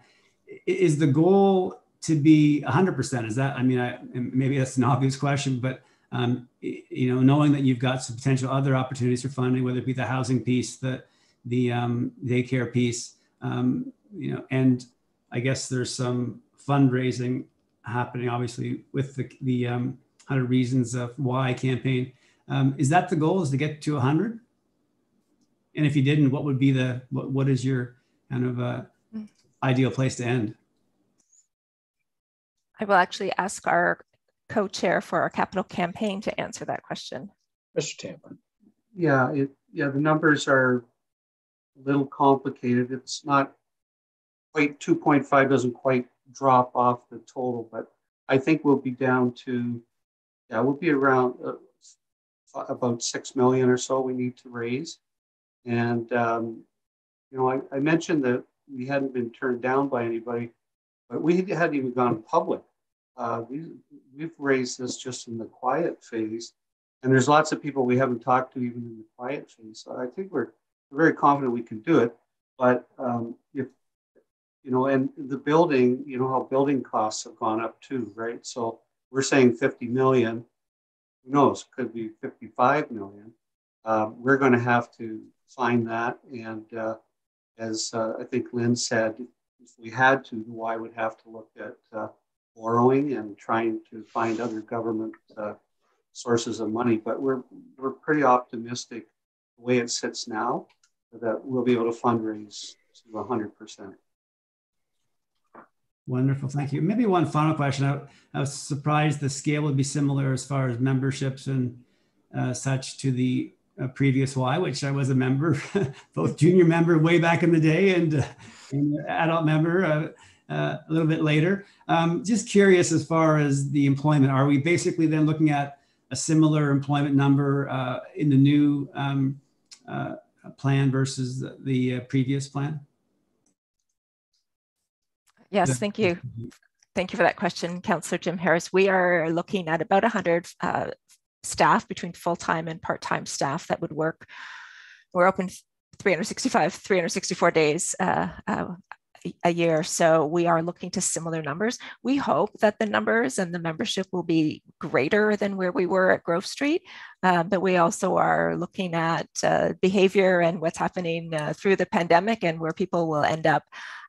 Is the goal to be 100%? Is that, I mean, I, maybe that's an obvious question, but um, you know, knowing that you've got some potential other opportunities for funding, whether it be the housing piece, the, the um, daycare piece, um, you know, and I guess there's some fundraising happening, obviously, with the, the um, 100 Reasons of Why campaign. Um, is that the goal, is to get to 100? And if you didn't, what would be the what, what is your kind of uh, ideal place to end? I will actually ask our co-chair for our capital campaign to answer that question. Mr. Tampa. Yeah, it, yeah, the numbers are a little complicated. It's not quite 2.5 doesn't quite drop off the total, but I think we'll be down to, yeah, we'll be around uh, about 6 million or so we need to raise. And, um, you know, I, I, mentioned that we hadn't been turned down by anybody, but we hadn't even gone public. Uh, we, we've raised this just in the quiet phase. And there's lots of people we haven't talked to even in the quiet phase. So I think we're, we're very confident we can do it. But um, if, you know, and the building, you know, how building costs have gone up too, right? So we're saying 50 million. Who knows? Could be 55 million. Uh, we're going to have to find that. And uh, as uh, I think Lynn said, if we had to, the Y would have to look at uh, borrowing and trying to find other government uh, sources of money. But we're, we're pretty optimistic the way it sits now that we'll be able to fundraise to 100%. Wonderful, thank you. Maybe one final question. I, I, was surprised the scale would be similar as far as memberships and uh, such to the previous Y, which I was a member, both junior member way back in the day and, uh, and adult member uh, uh, a little bit later. Um, just curious as far as the employment, are we basically then looking at a similar employment number uh, in the new um, uh, plan versus the, the uh, previous plan? Yes, thank you. thank you for that question, Councillor Jim Harris. We are looking at about 100 uh, staff between full-time and part-time staff that would work. We're open 365, 364 days uh, uh, a year. So we are looking to similar numbers. We hope that the numbers and the membership will be greater than where we were at Grove Street. Uh, but we also are looking at uh, behavior and what's happening uh, through the pandemic and where people will end up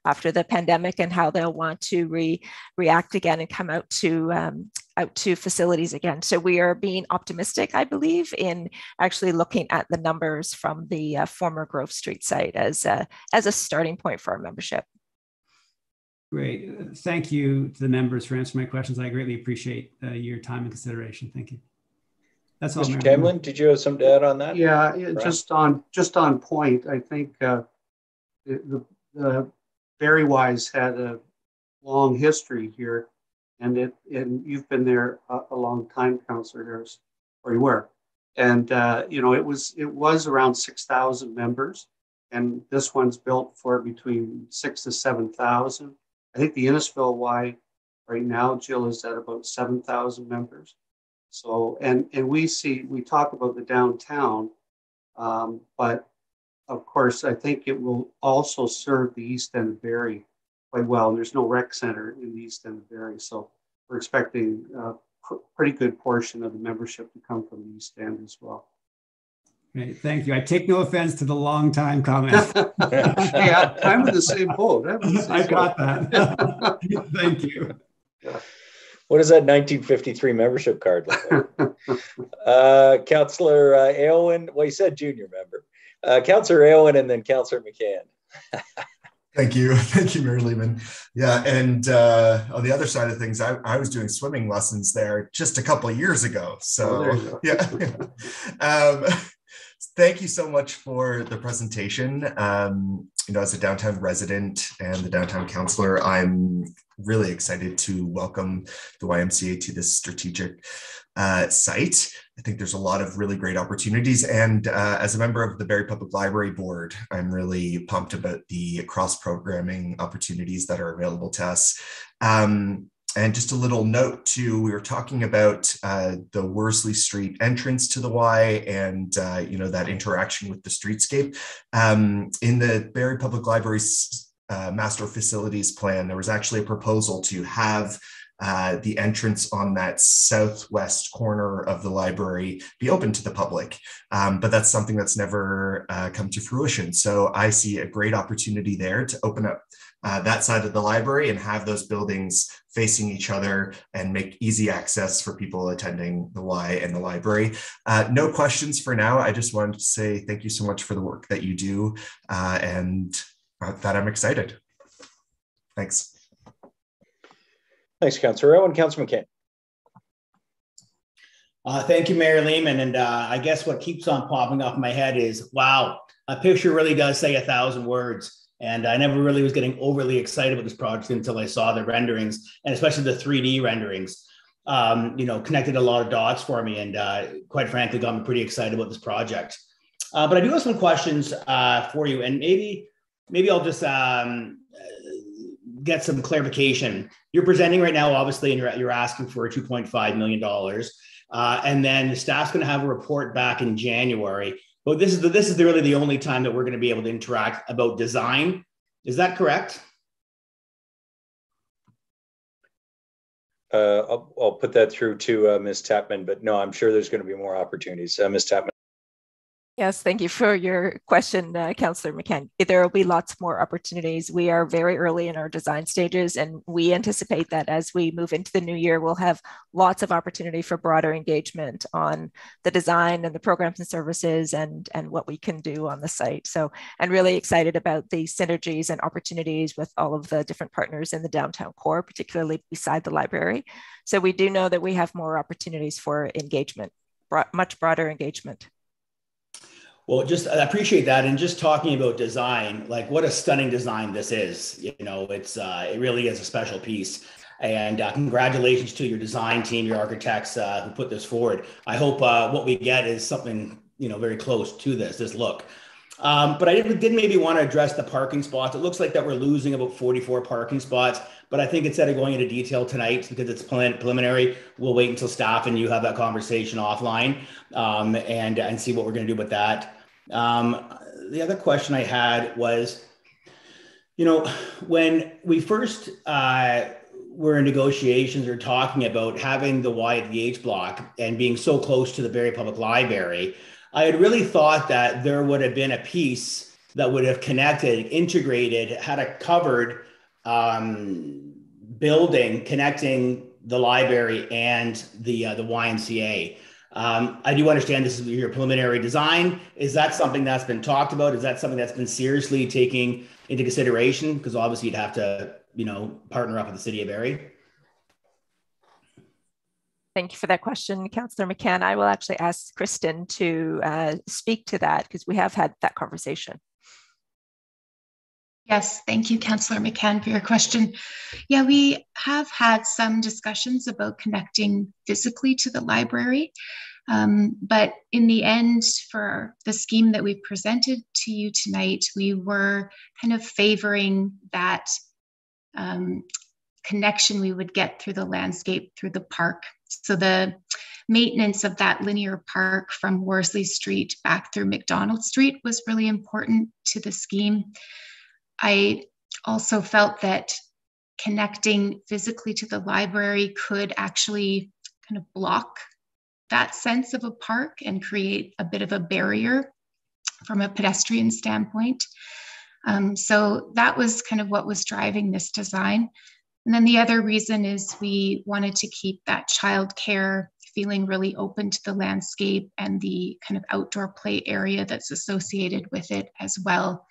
after the pandemic and how they'll want to re- react again and come out to um, out to facilities again. So we are being optimistic, I believe, in actually looking at the numbers from the uh, former Grove Street site as a, as a starting point for our membership. Great. Thank you to the members for answering my questions. I greatly appreciate uh, your time and consideration. Thank you. That's all. Mr. Tamblin, did you have something to add on that? Yeah, just on just on point. I think uh, the, the Barrie Wise had a long history here, and it and you've been there a, a long time, Councillor Harris, or you were, and uh, you know it was it was around six thousand members, and this one's built for between six to seven thousand I think the Innisfil Y right now, Jill, is at about 7,000 members. So, and, and we see, we talk about the downtown, um, but of course, I think it will also serve the East End of Barrie quite well. And there's no rec center in the East End of Barrie. So we're expecting a pretty good portion of the membership to come from the East End as well. Great, thank you. I take no offense to the long time comment. hey, I, am in the same boat. Same I got boat. that. thank you. What does that 1953 membership card look like? uh, Councillor uh, Aylwin, well, you said junior member. Uh, Councillor Aylwin and then Councillor McCann. Thank you. Thank you, Mayor Lehman. Yeah. And uh, on the other side of things, I, I, was doing swimming lessons there just a couple of years ago. So, oh, yeah. um, thank you so much for the presentation. Um, you know, as a downtown resident and the downtown councillor, I'm really excited to welcome the YMCA to this strategic uh, site. I think there's a lot of really great opportunities. And uh, as a member of the Barrie Public Library Board, I'm really pumped about the cross programming opportunities that are available to us. Um, and just a little note too, we were talking about uh, the Worsley Street entrance to the Y and, uh, you know, that interaction with the streetscape. Um, in the Barrie Public Library's uh, master facilities plan, there was actually a proposal to have uh, the entrance on that southwest corner of the library be open to the public. Um, but that's something that's never uh, come to fruition. So I see a great opportunity there to open up uh, that side of the library and have those buildings facing each other and make easy access for people attending the Y and the library. Uh, no questions for now. I just wanted to say thank you so much for the work that you do uh, and that I'm excited. Thanks. Thanks, Councillor Owen. Councillor McCann. Uh, thank you, Mayor Lehman. And uh, I guess what keeps on popping off my head is, wow, a picture really does say a thousand words. And I never really was getting overly excited about this project until I saw the renderings and especially the 3D renderings. Um, you know, connected a lot of dots for me, and uh, quite frankly, got me pretty excited about this project. Uh, but I do have some questions uh, for you, and maybe maybe I'll just um, get some clarification. You're presenting right now, obviously, and you're, you're asking for $2.5 million. Uh, and then the staff's going to have a report back in January. But this is the, this is the, really the only time that we're going to be able to interact about design. Is that correct? Uh, I'll, I'll, put that through to uh, Ms. Tettmann, but no, I'm sure there's going to be more opportunities. Uh, Ms. Tettmann. Yes, thank you for your question, uh, Councillor McCann. There will be lots more opportunities. We are very early in our design stages, and we anticipate that as we move into the new year, we'll have lots of opportunity for broader engagement on the design and the programs and services and, and what we can do on the site. So I'm really excited about the synergies and opportunities with all of the different partners in the downtown core, particularly beside the library. So we do know that we have more opportunities for engagement, much broader engagement. Well, just I appreciate that, and just talking about design, like what a stunning design this is. You know, it's uh, it really is a special piece. And uh, congratulations to your design team, your architects uh, who put this forward. I hope uh, what we get is something you know very close to this this look. Um, but I did, did maybe want to address the parking spots. It looks like that we're losing about 44 parking spots, but I think instead of going into detail tonight, because it's preliminary, we'll wait until staff and you have that conversation offline um, and, and see what we're going to do with that. Um, the other question I had was, you know, when we first uh, were in negotiations or talking about having the Y at the H block and being so close to the Barrie Public Library, I had really thought that there would have been a piece that would have connected, integrated, had a covered um, building connecting the library and the uh, the YMCA. Um, I do understand this is your preliminary design. Is that something that's been talked about? Is that something that's been seriously taking into consideration? Because obviously you'd have to, you know, partner up with the city of Barrie. Thank you for that question, Councillor McCann. I will actually ask Kristen to uh, speak to that because we have had that conversation. Yes, thank you, Councillor McCann, for your question. Yeah, we have had some discussions about connecting physically to the library. Um, but in the end, for the scheme that we presented to you tonight, we were kind of favoring that um, connection we would get through the landscape, through the park. So the maintenance of that linear park from Worsley Street back through McDonald Street was really important to the scheme. I also felt that connecting physically to the library could actually kind of block that sense of a park and create a bit of a barrier from a pedestrian standpoint. Um, so that was kind of what was driving this design. And then the other reason is we wanted to keep that childcare feeling really open to the landscape and the kind of outdoor play area that's associated with it as well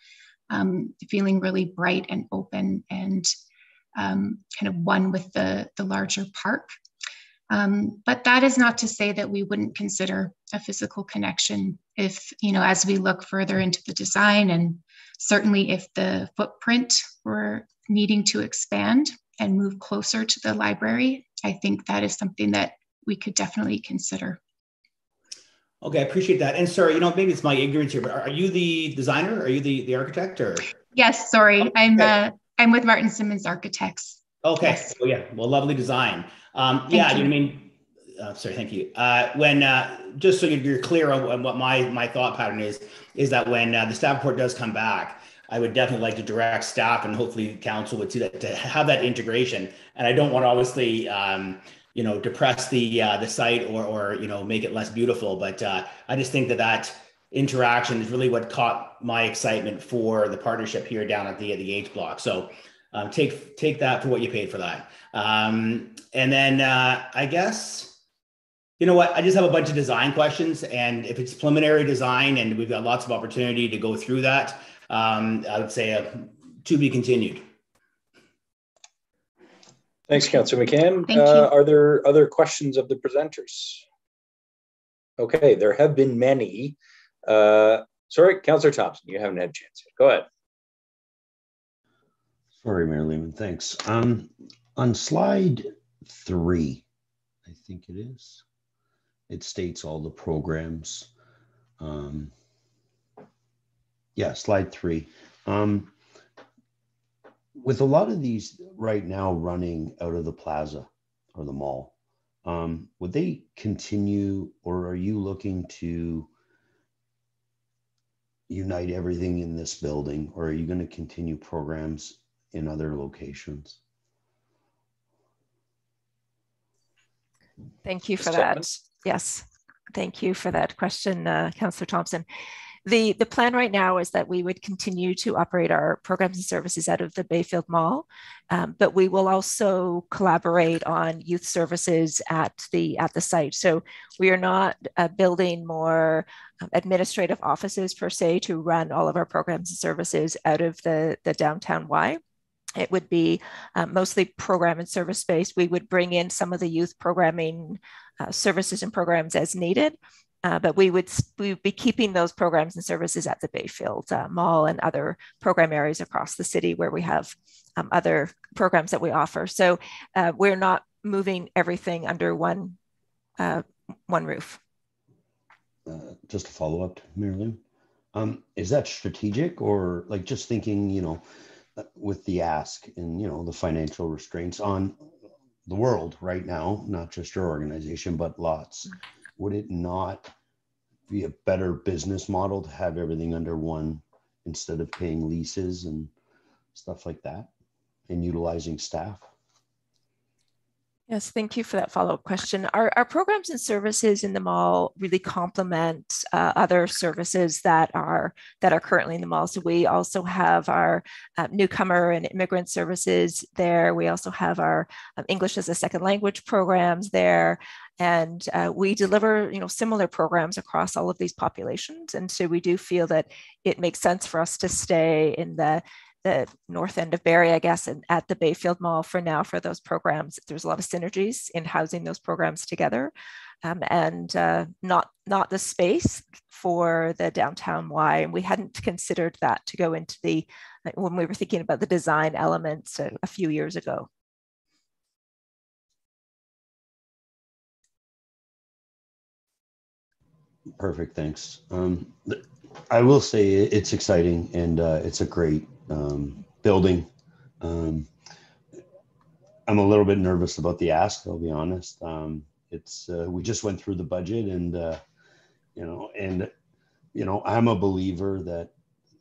um, feeling really bright and open and um, kind of one with the, the larger park. Um, but that is not to say that we wouldn't consider a physical connection if, you know, as we look further into the design and certainly if the footprint were needing to expand and move closer to the library, I think that is something that we could definitely consider. Okay, I appreciate that. And sorry, you know, maybe it's my ignorance here, but are you the designer? Are you the, the architect or? Yes, sorry. Okay. I'm uh, I'm with Martin Simmons Architects. Okay. Yes. Oh yeah. Well, lovely design. Um, yeah, you. I mean, uh, sorry, thank you. Uh, when uh, just so you're clear on, on, what my my thought pattern is, is that when uh, the staff report does come back, I would definitely like to direct staff and hopefully council would see that to have that integration. And I don't want to obviously. Um, you know depress the uh, the site or or you know make it less beautiful. But uh, I just think that that interaction is really what caught my excitement for the partnership here down at the at the H block. So um, take take that for what you paid for that. Um, and then uh, I guess you know what I just have a bunch of design questions, and if it's preliminary design and we've got lots of opportunity to go through that, um, I would say uh, to be continued. Thanks, Councillor McCann. Thank uh, are there other questions of the presenters? Okay, there have been many. Uh, sorry, Councillor Thompson, you haven't had a chance yet. Go ahead. Sorry, Mayor Lehman, thanks. Um, on slide three, I think it is, it states all the programs. Um, yeah, slide three. Um, with a lot of these right now running out of the plaza or the mall, um, would they continue or are you looking to unite everything in this building or are you going to continue programs in other locations? Thank you for that. Yes, thank you for that question, uh, Councillor Thompson. The, the plan right now is that we would continue to operate our programs and services out of the Bayfield Mall, um, but we will also collaborate on youth services at the at the site. So we are not uh, building more um, administrative offices per se to run all of our programs and services out of the, the downtown Y it would be uh, mostly program and service based. We would bring in some of the youth programming uh, services and programs as needed, uh, but we would we would be keeping those programs and services at the Bayfield uh, Mall and other program areas across the city where we have um, other programs that we offer. So uh, we're not moving everything under one uh, one roof. Uh, just a follow up, Mayor Lehman. Um, is that strategic or like just thinking, you know, with the ask and, you know, the financial restraints on the world right now, not just your organization, but lots, would it not be a better business model to have everything under one instead of paying leases and stuff like that and utilizing staff? Yes, thank you for that follow-up question. Our, our programs and services in the mall really complement uh, other services that are that are currently in the mall. So we also have our uh, newcomer and immigrant services there. We also have our um, English as a second language programs there, and uh, we deliver you know similar programs across all of these populations. And so we do feel that it makes sense for us to stay in the the north end of Barrie, I guess, and at the Bayfield Mall for now for those programs. There's a lot of synergies in housing those programs together, um, and uh, not not the space for the downtown Y. And we hadn't considered that to go into the when we were thinking about the design elements a, a few years ago. Perfect, thanks. Um, I will say it's exciting and uh, it's a great um, building. Um, I'm a little bit nervous about the ask. I'll be honest. Um, it's uh, we just went through the budget, and uh, you know, and you know, I'm a believer that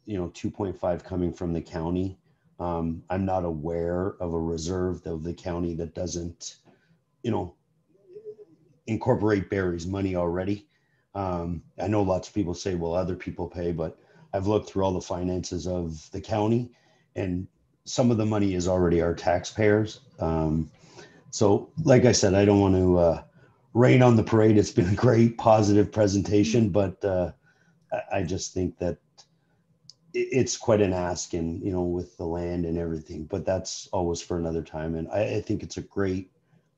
you know, 2.5 coming from the county. Um, I'm not aware of a reserve of the county that doesn't, you know, incorporate Barrie's money already. Um, I know lots of people say, well, other people pay, but I've looked through all the finances of the county, and some of the money is already our taxpayers. Um, so, like I said, I don't want to uh, rain on the parade. It's been a great, positive presentation, but uh, I just think that it's quite an ask, and you know, with the land and everything. But that's always for another time. And I, I think it's a great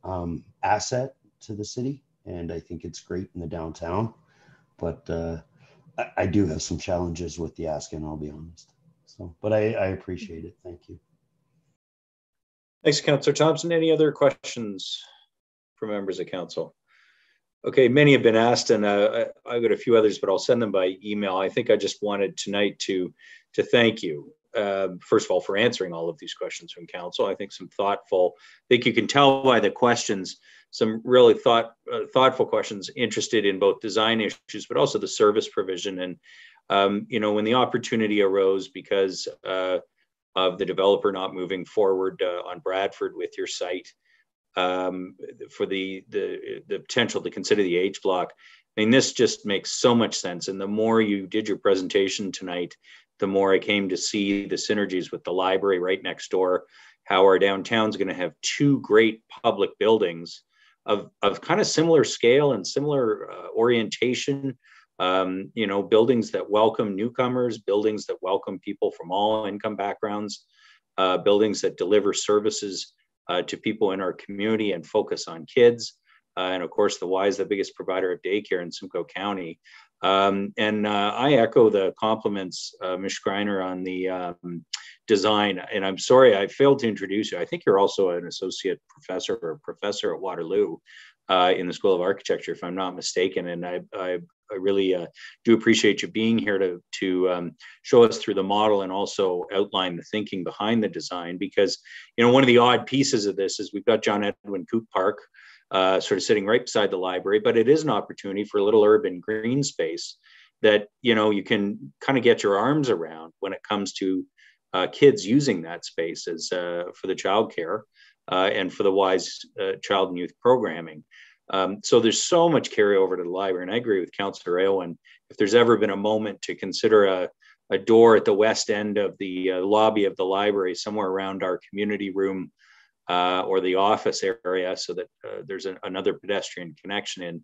um, asset to the city, and I think it's great in the downtown. But uh, I, do have some challenges with the asking, I'll be honest. So, but I, I appreciate it. Thank you. Thanks, Councillor Thompson. Any other questions from members of council? Okay, many have been asked, and uh, I, have got a few others, but I'll send them by email. I think I just wanted tonight to to thank you, uh, first of all, for answering all of these questions from council. I think some thoughtful. I think you can tell by the questions some really thought uh, thoughtful questions interested in both design issues but also the service provision and um, you know when the opportunity arose because uh, of the developer not moving forward uh, on Bradford with your site um, for the, the the potential to consider the H block I mean this just makes so much sense and the more you did your presentation tonight the more I came to see the synergies with the library right next door how our downtown's going to have two great public buildings of, of kind of similar scale and similar uh, orientation. Um, you know, buildings that welcome newcomers, buildings that welcome people from all income backgrounds, uh, buildings that deliver services uh, to people in our community and focus on kids. Uh, and of course, the Y is the biggest provider of daycare in Simcoe County. Um, and uh, I echo the compliments, uh, Ms. Schreiner, on the um, design. And I'm sorry, I failed to introduce you. I think you're also an associate professor or professor at Waterloo uh, in the School of Architecture, if I'm not mistaken. And I, I, I really uh, do appreciate you being here to, to um, show us through the model and also outline the thinking behind the design. Because, you know, one of the odd pieces of this is we've got John Edwin Coop Park uh, sort of sitting right beside the library, but it is an opportunity for a little urban green space that you know you can kind of get your arms around when it comes to uh, kids using that space as uh, for the childcare uh, and for the Y's uh, child and youth programming. Um, so there's so much carryover to the library, and I agree with Councillor Aylwin. If there's ever been a moment to consider a, a door at the west end of the uh, lobby of the library, somewhere around our community room uh, or the office area, so that there's an, another pedestrian connection in,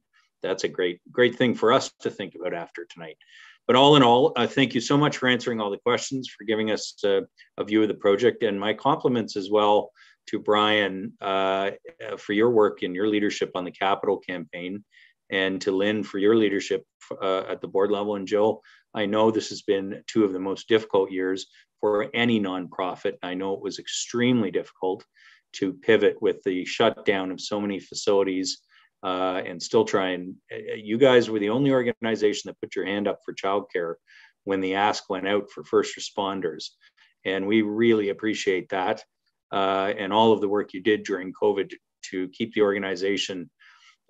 that's a great great thing for us to think about after tonight. But all in all, uh, thank you so much for answering all the questions, for giving us uh, a view of the project, and my compliments as well to Brian uh, for your work and your leadership on the capital campaign, and to Lynn for your leadership uh, at the board level. And Joe, I know this has been two of the most difficult years for any nonprofit. I know it was extremely difficult to pivot with the shutdown of so many facilities uh, and still try and uh, you guys were the only organization that put your hand up for childcare when the ask went out for first responders. And we really appreciate that uh, and all of the work you did during COVID to keep the organization,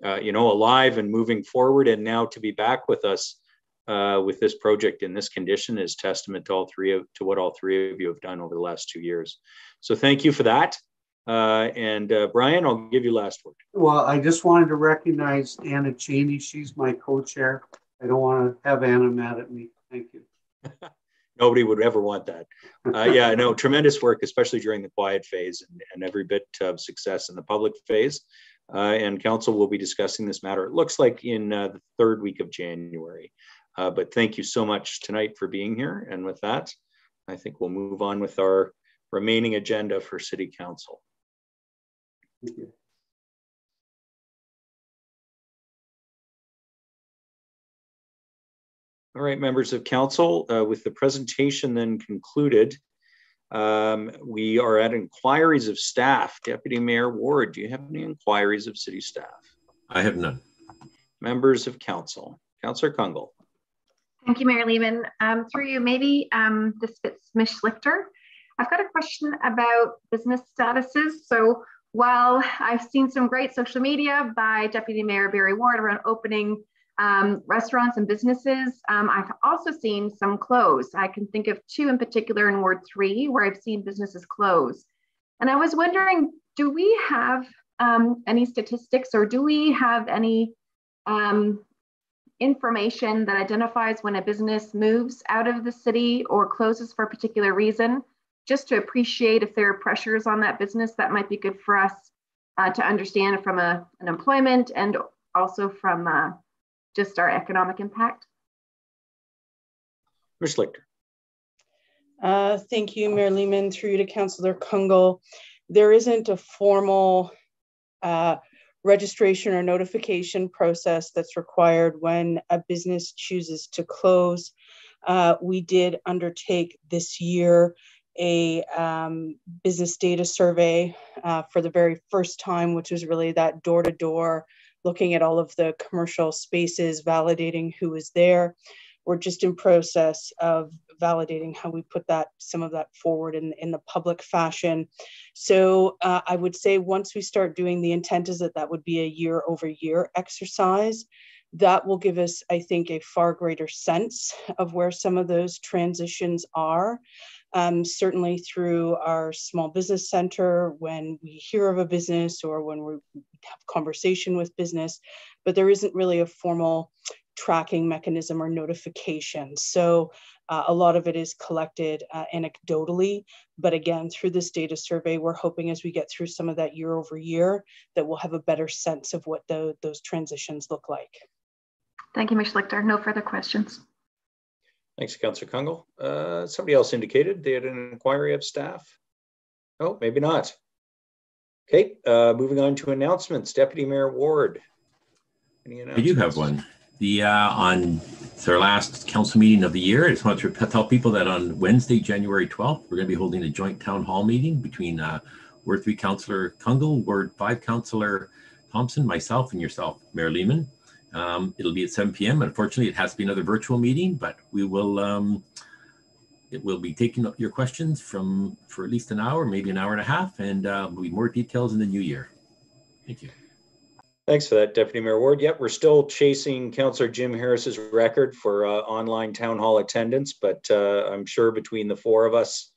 uh, you know, alive and moving forward. And now to be back with us uh, with this project in this condition is testament to all three of to what all three of you have done over the last two years. So thank you for that. Uh, and uh, Brian, I'll give you last word. Well, I just wanted to recognize Anna Cheney. She's my co-chair. I don't want to have Anna mad at me. Thank you. Nobody would ever want that. Uh, yeah, no, tremendous work, especially during the quiet phase and, and every bit of success in the public phase. Uh, and council will be discussing this matter. It looks like in uh, the third week of January. Uh, but thank you so much tonight for being here. And with that, I think we'll move on with our remaining agenda for City Council. Thank you. All right, members of council, uh, with the presentation then concluded, um, we are at inquiries of staff. Deputy Mayor Ward, do you have any inquiries of city staff? I have none. Members of council, Councillor Kungl. Thank you, Mayor Lehman. Um, through you, maybe um, this fits Ms. Schlichter. I've got a question about business statuses. So while I've seen some great social media by Deputy Mayor Barry Ward around opening um, restaurants and businesses. Um, I've also seen some close. I can think of two in particular in Ward 3 where I've seen businesses close. And I was wondering do we have um, any statistics or do we have any um, information that identifies when a business moves out of the city or closes for a particular reason? Just to appreciate if there are pressures on that business that might be good for us uh, to understand from a, an employment and also from uh, just our economic impact? Ms. Schlichter. Uh, thank you, Mayor Lehman, through you to Councillor Kungl. There isn't a formal uh, registration or notification process that's required when a business chooses to close. Uh, we did undertake this year a um, business data survey uh, for the very first time, which was really that door to door looking at all of the commercial spaces, validating who is there. We're just in process of validating how we put that some of that forward in, in the public fashion. So uh, I would say once we start doing the intent is that that would be a year over year exercise. That will give us, I think, a far greater sense of where some of those transitions are um, certainly through our small business center when we hear of a business or when we have conversation with business, but there isn't really a formal tracking mechanism or notification. So uh, a lot of it is collected uh, anecdotally, but again, through this data survey, we're hoping as we get through some of that year over year, that we'll have a better sense of what the, those transitions look like. Thank you, Ms. Schlichter. No further questions. Thanks, Councillor Kungl. Uh, somebody else indicated they had an inquiry of staff. Oh, maybe not. Okay, uh, moving on to announcements. Deputy Mayor Ward. Any announcements? I do have one. The uh, on our last council meeting of the year. I just want to tell people that on Wednesday, January 12th, we're going to be holding a joint town hall meeting between uh, Ward 3 Councillor Kungl, Ward 5 Councillor Thompson, myself, and yourself, Mayor Lehman. Um, it'll be at 7 p.m. Unfortunately, it has to be another virtual meeting, but we will um, it will be taking up your questions from for at least an hour, maybe an hour and a half, and uh, will be more details in the new year. Thank you. Thanks for that, Deputy Mayor Ward. Yep, we're still chasing Councillor Jim Harris's record for uh, online town hall attendance, but uh, I'm sure between the four of us,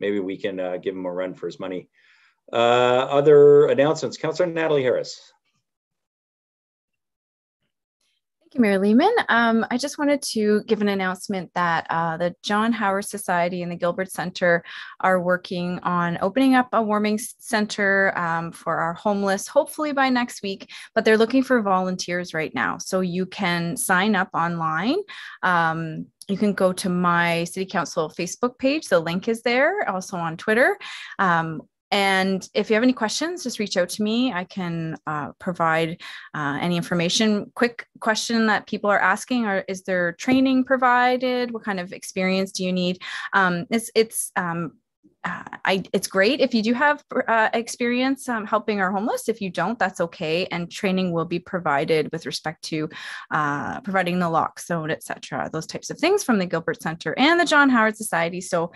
maybe we can uh, give him a run for his money. Uh, other announcements, Councillor Natalie Harris. Thank you, Mayor Lehman. Um, I just wanted to give an announcement that uh, the John Howard Society and the Gilbert Center are working on opening up a warming center um, for our homeless, hopefully by next week, but they're looking for volunteers right now. So you can sign up online. Um, you can go to my city council Facebook page. The link is there, also on Twitter. Um, and if you have any questions, just reach out to me. I can uh, provide uh, any information. Quick question that people are asking are, is there training provided? What kind of experience do you need? Um, it's, it's um, uh, I, it's great if you do have uh, experience um, helping our homeless. If you don't, that's okay. And training will be provided with respect to uh, providing the naloxone, etc. Those types of things from the Gilbert Center and the John Howard Society. So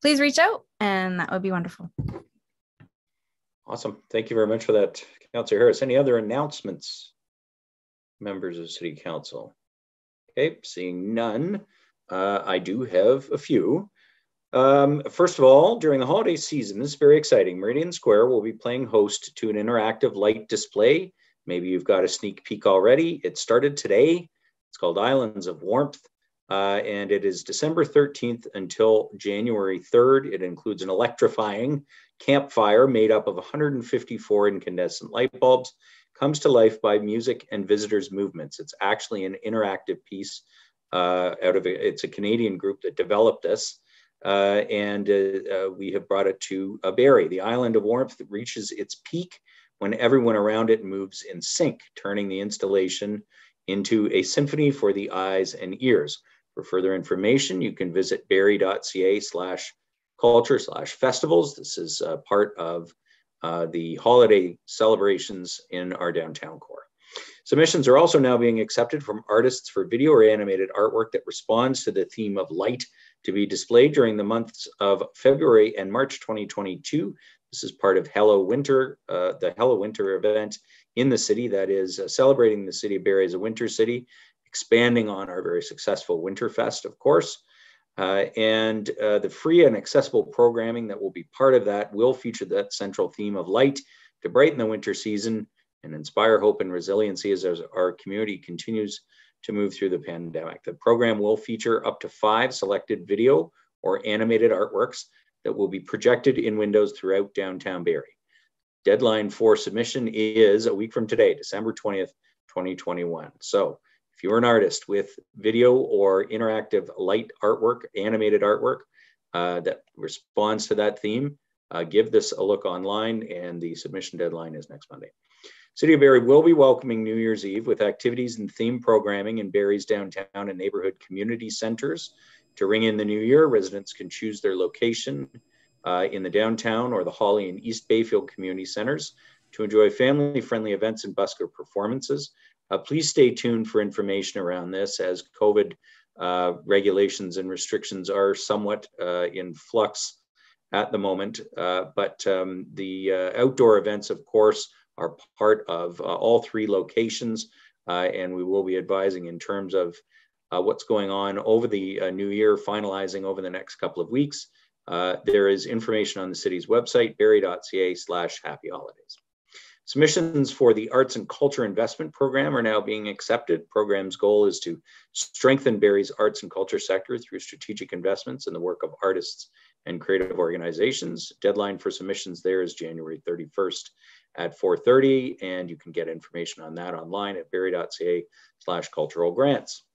please reach out and that would be wonderful. Awesome. Thank you very much for that, Councillor Harris. Any other announcements, members of City Council? Okay, seeing none, uh, I do have a few. Um, first of all, during the holiday season, this is very exciting. Meridian Square will be playing host to an interactive light display. Maybe you've got a sneak peek already. It started today. It's called Islands of Warmth, uh, and it is December 13th until January 3rd. It includes an electrifying campfire made up of 154 incandescent light bulbs. Comes to life by music and visitors' movements. It's actually an interactive piece uh, out of it. It's a Canadian group that developed this. Uh, and uh, uh, we have brought it to Barrie. The island of warmth reaches its peak when everyone around it moves in sync, turning the installation into a symphony for the eyes and ears. For further information, you can visit barrie.ca slash culture slash festivals. This is part of uh, the holiday celebrations in our downtown core. Submissions are also now being accepted from artists for video or animated artwork that responds to the theme of light to be displayed during the months of February and March 2022. This is part of Hello Winter, uh, the Hello Winter event in the city that is uh, celebrating the city of Barrie as a winter city, expanding on our very successful Winterfest, of course. Uh, and uh, the free and accessible programming that will be part of that will feature that central theme of light to brighten the winter season and inspire hope and resiliency as our community continues to move through the pandemic. The program will feature up to five selected video or animated artworks that will be projected in windows throughout downtown Barrie. Deadline for submission is a week from today, December 20th, 2021. So if you're an artist with video or interactive light artwork, animated artwork uh, that responds to that theme, uh, give this a look online and the submission deadline is next Monday. City of Barrie will be welcoming New Year's Eve with activities and theme programming in Barrie's downtown and neighborhood community centers. To ring in the new year, residents can choose their location uh, in the downtown or the Holly and East Bayfield community centers to enjoy family-friendly events and busker performances. Uh, please stay tuned for information around this as COVID uh, regulations and restrictions are somewhat uh, in flux at the moment. Uh, but um, the uh, outdoor events, of course, are part of uh, all three locations. And we will be advising in terms of what's going on over the new year, finalizing over the next couple of weeks. there is information on the city's website, barrie.ca slash happy holidays. Submissions for the Arts and Culture Investment Program are now being accepted. Program's goal is to strengthen Barrie's arts and culture sector through strategic investments in the work of artists and creative organizations. Deadline for submissions there is January 31st at 4.30 and you can get information on that online at barrie.ca slash cultural grants.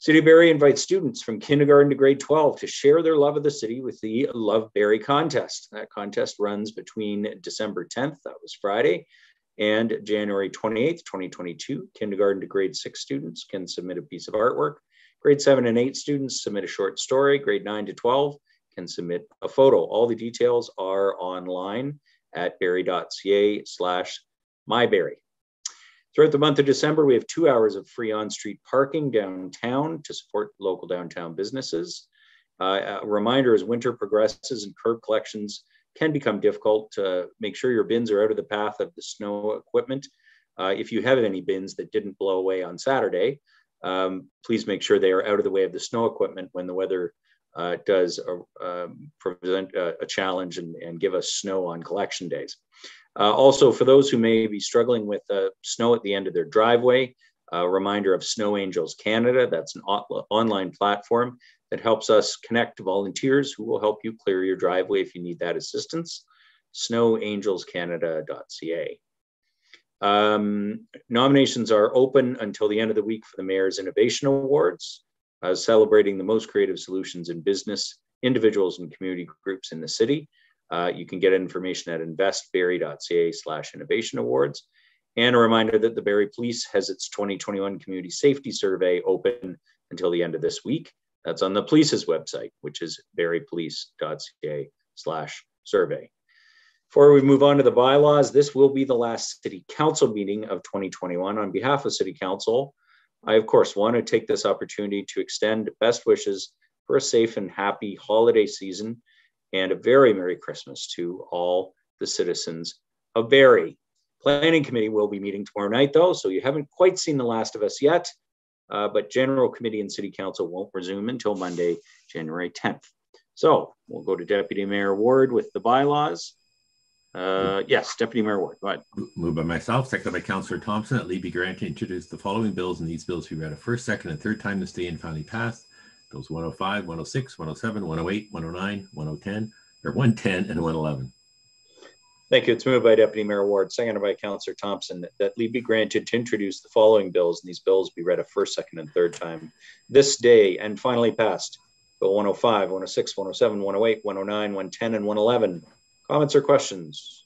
City of Barrie invites students from kindergarten to grade 12 to share their love of the city with the Love Barrie contest. That contest runs between December 10th, that was Friday, and January 28th, 2022. Kindergarten to grade six students can submit a piece of artwork. Grade seven and eight students submit a short story. Grade nine to 12 can submit a photo. All the details are online at barrie.ca slash mybarrie. Throughout the month of December, we have two hours of free on-street parking downtown to support local downtown businesses. Uh, a reminder as winter progresses and curb collections can become difficult to make sure your bins are out of the path of the snow equipment. Uh, if you have any bins that didn't blow away on Saturday, um, please make sure they are out of the way of the snow equipment when the weather uh, does uh, um, present a, a challenge and, and, give us snow on collection days. Uh, also, for those who may be struggling with uh, snow at the end of their driveway, a reminder of Snow Angels Canada. That's an online platform that helps us connect to volunteers who will help you clear your driveway if you need that assistance. SnowAngelsCanada.ca. Um, nominations are open until the end of the week for the Mayor's Innovation Awards uh, celebrating the most creative solutions in business, individuals, and community groups in the city. Uh, you can get information at investbarrie.ca slash innovation awards. And a reminder that the Barrie Police has its 2021 Community Safety Survey open until the end of this week. That's on the police's website, which is barriepolice.ca slash survey. Before we move on to the bylaws, this will be the last City Council meeting of 2021. On behalf of City Council, I, of course, want to take this opportunity to extend best wishes for a safe and happy holiday season and a very Merry Christmas to all the citizens of Barrie. Planning Committee will be meeting tomorrow night, though, so you haven't quite seen the last of us yet. Uh, but General Committee and City Council won't resume until Monday, January 10th. So we'll go to Deputy Mayor Ward with the bylaws. Uh, yes, Deputy Mayor Ward, go ahead. Moved by myself, seconded by Councillor Thompson, that Lee be granted to introduce the following bills and these bills be read a first, second, and third time this day and finally passed. Bills 105, 106, 107, 108, 109, 110, or 110, and 111. Thank you. It's moved by Deputy Mayor Ward, seconded by Councillor Thompson, that leave be granted to introduce the following bills, and these bills be read a first, second, and third time this day and finally passed. Bill 105, 106, 107, 108, 109, 110, and 111. Comments or questions?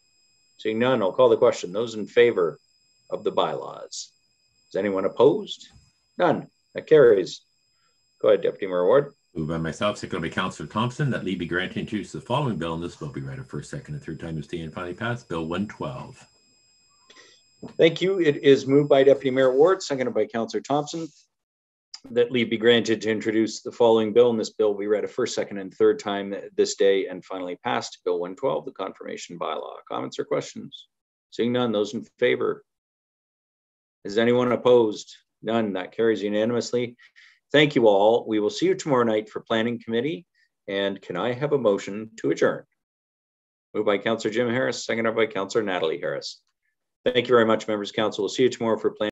Seeing none, I'll call the question. Those in favor of the bylaws? Is anyone opposed? None. That carries. Go ahead, Deputy Mayor Ward. Moved by myself, seconded by Councillor Thompson, that Lee be granted to introduce the following bill, and this will be read a first, second, and third time this day and finally passed. Bill 112. Thank you. It is moved by Deputy Mayor Ward, seconded by Councillor Thompson, that leave be granted to introduce the following bill, and this bill will be read a first, second, and third time this day and finally passed. Bill 112, the confirmation bylaw. Comments or questions? Seeing none, those in favor? Is anyone opposed? None. That carries unanimously. Thank you all. We will see you tomorrow night for Planning Committee. And can I have a motion to adjourn? Moved by Councillor Jim Harris, seconded by Councillor Natalie Harris. Thank you very much, members of council. We'll see you tomorrow for planning.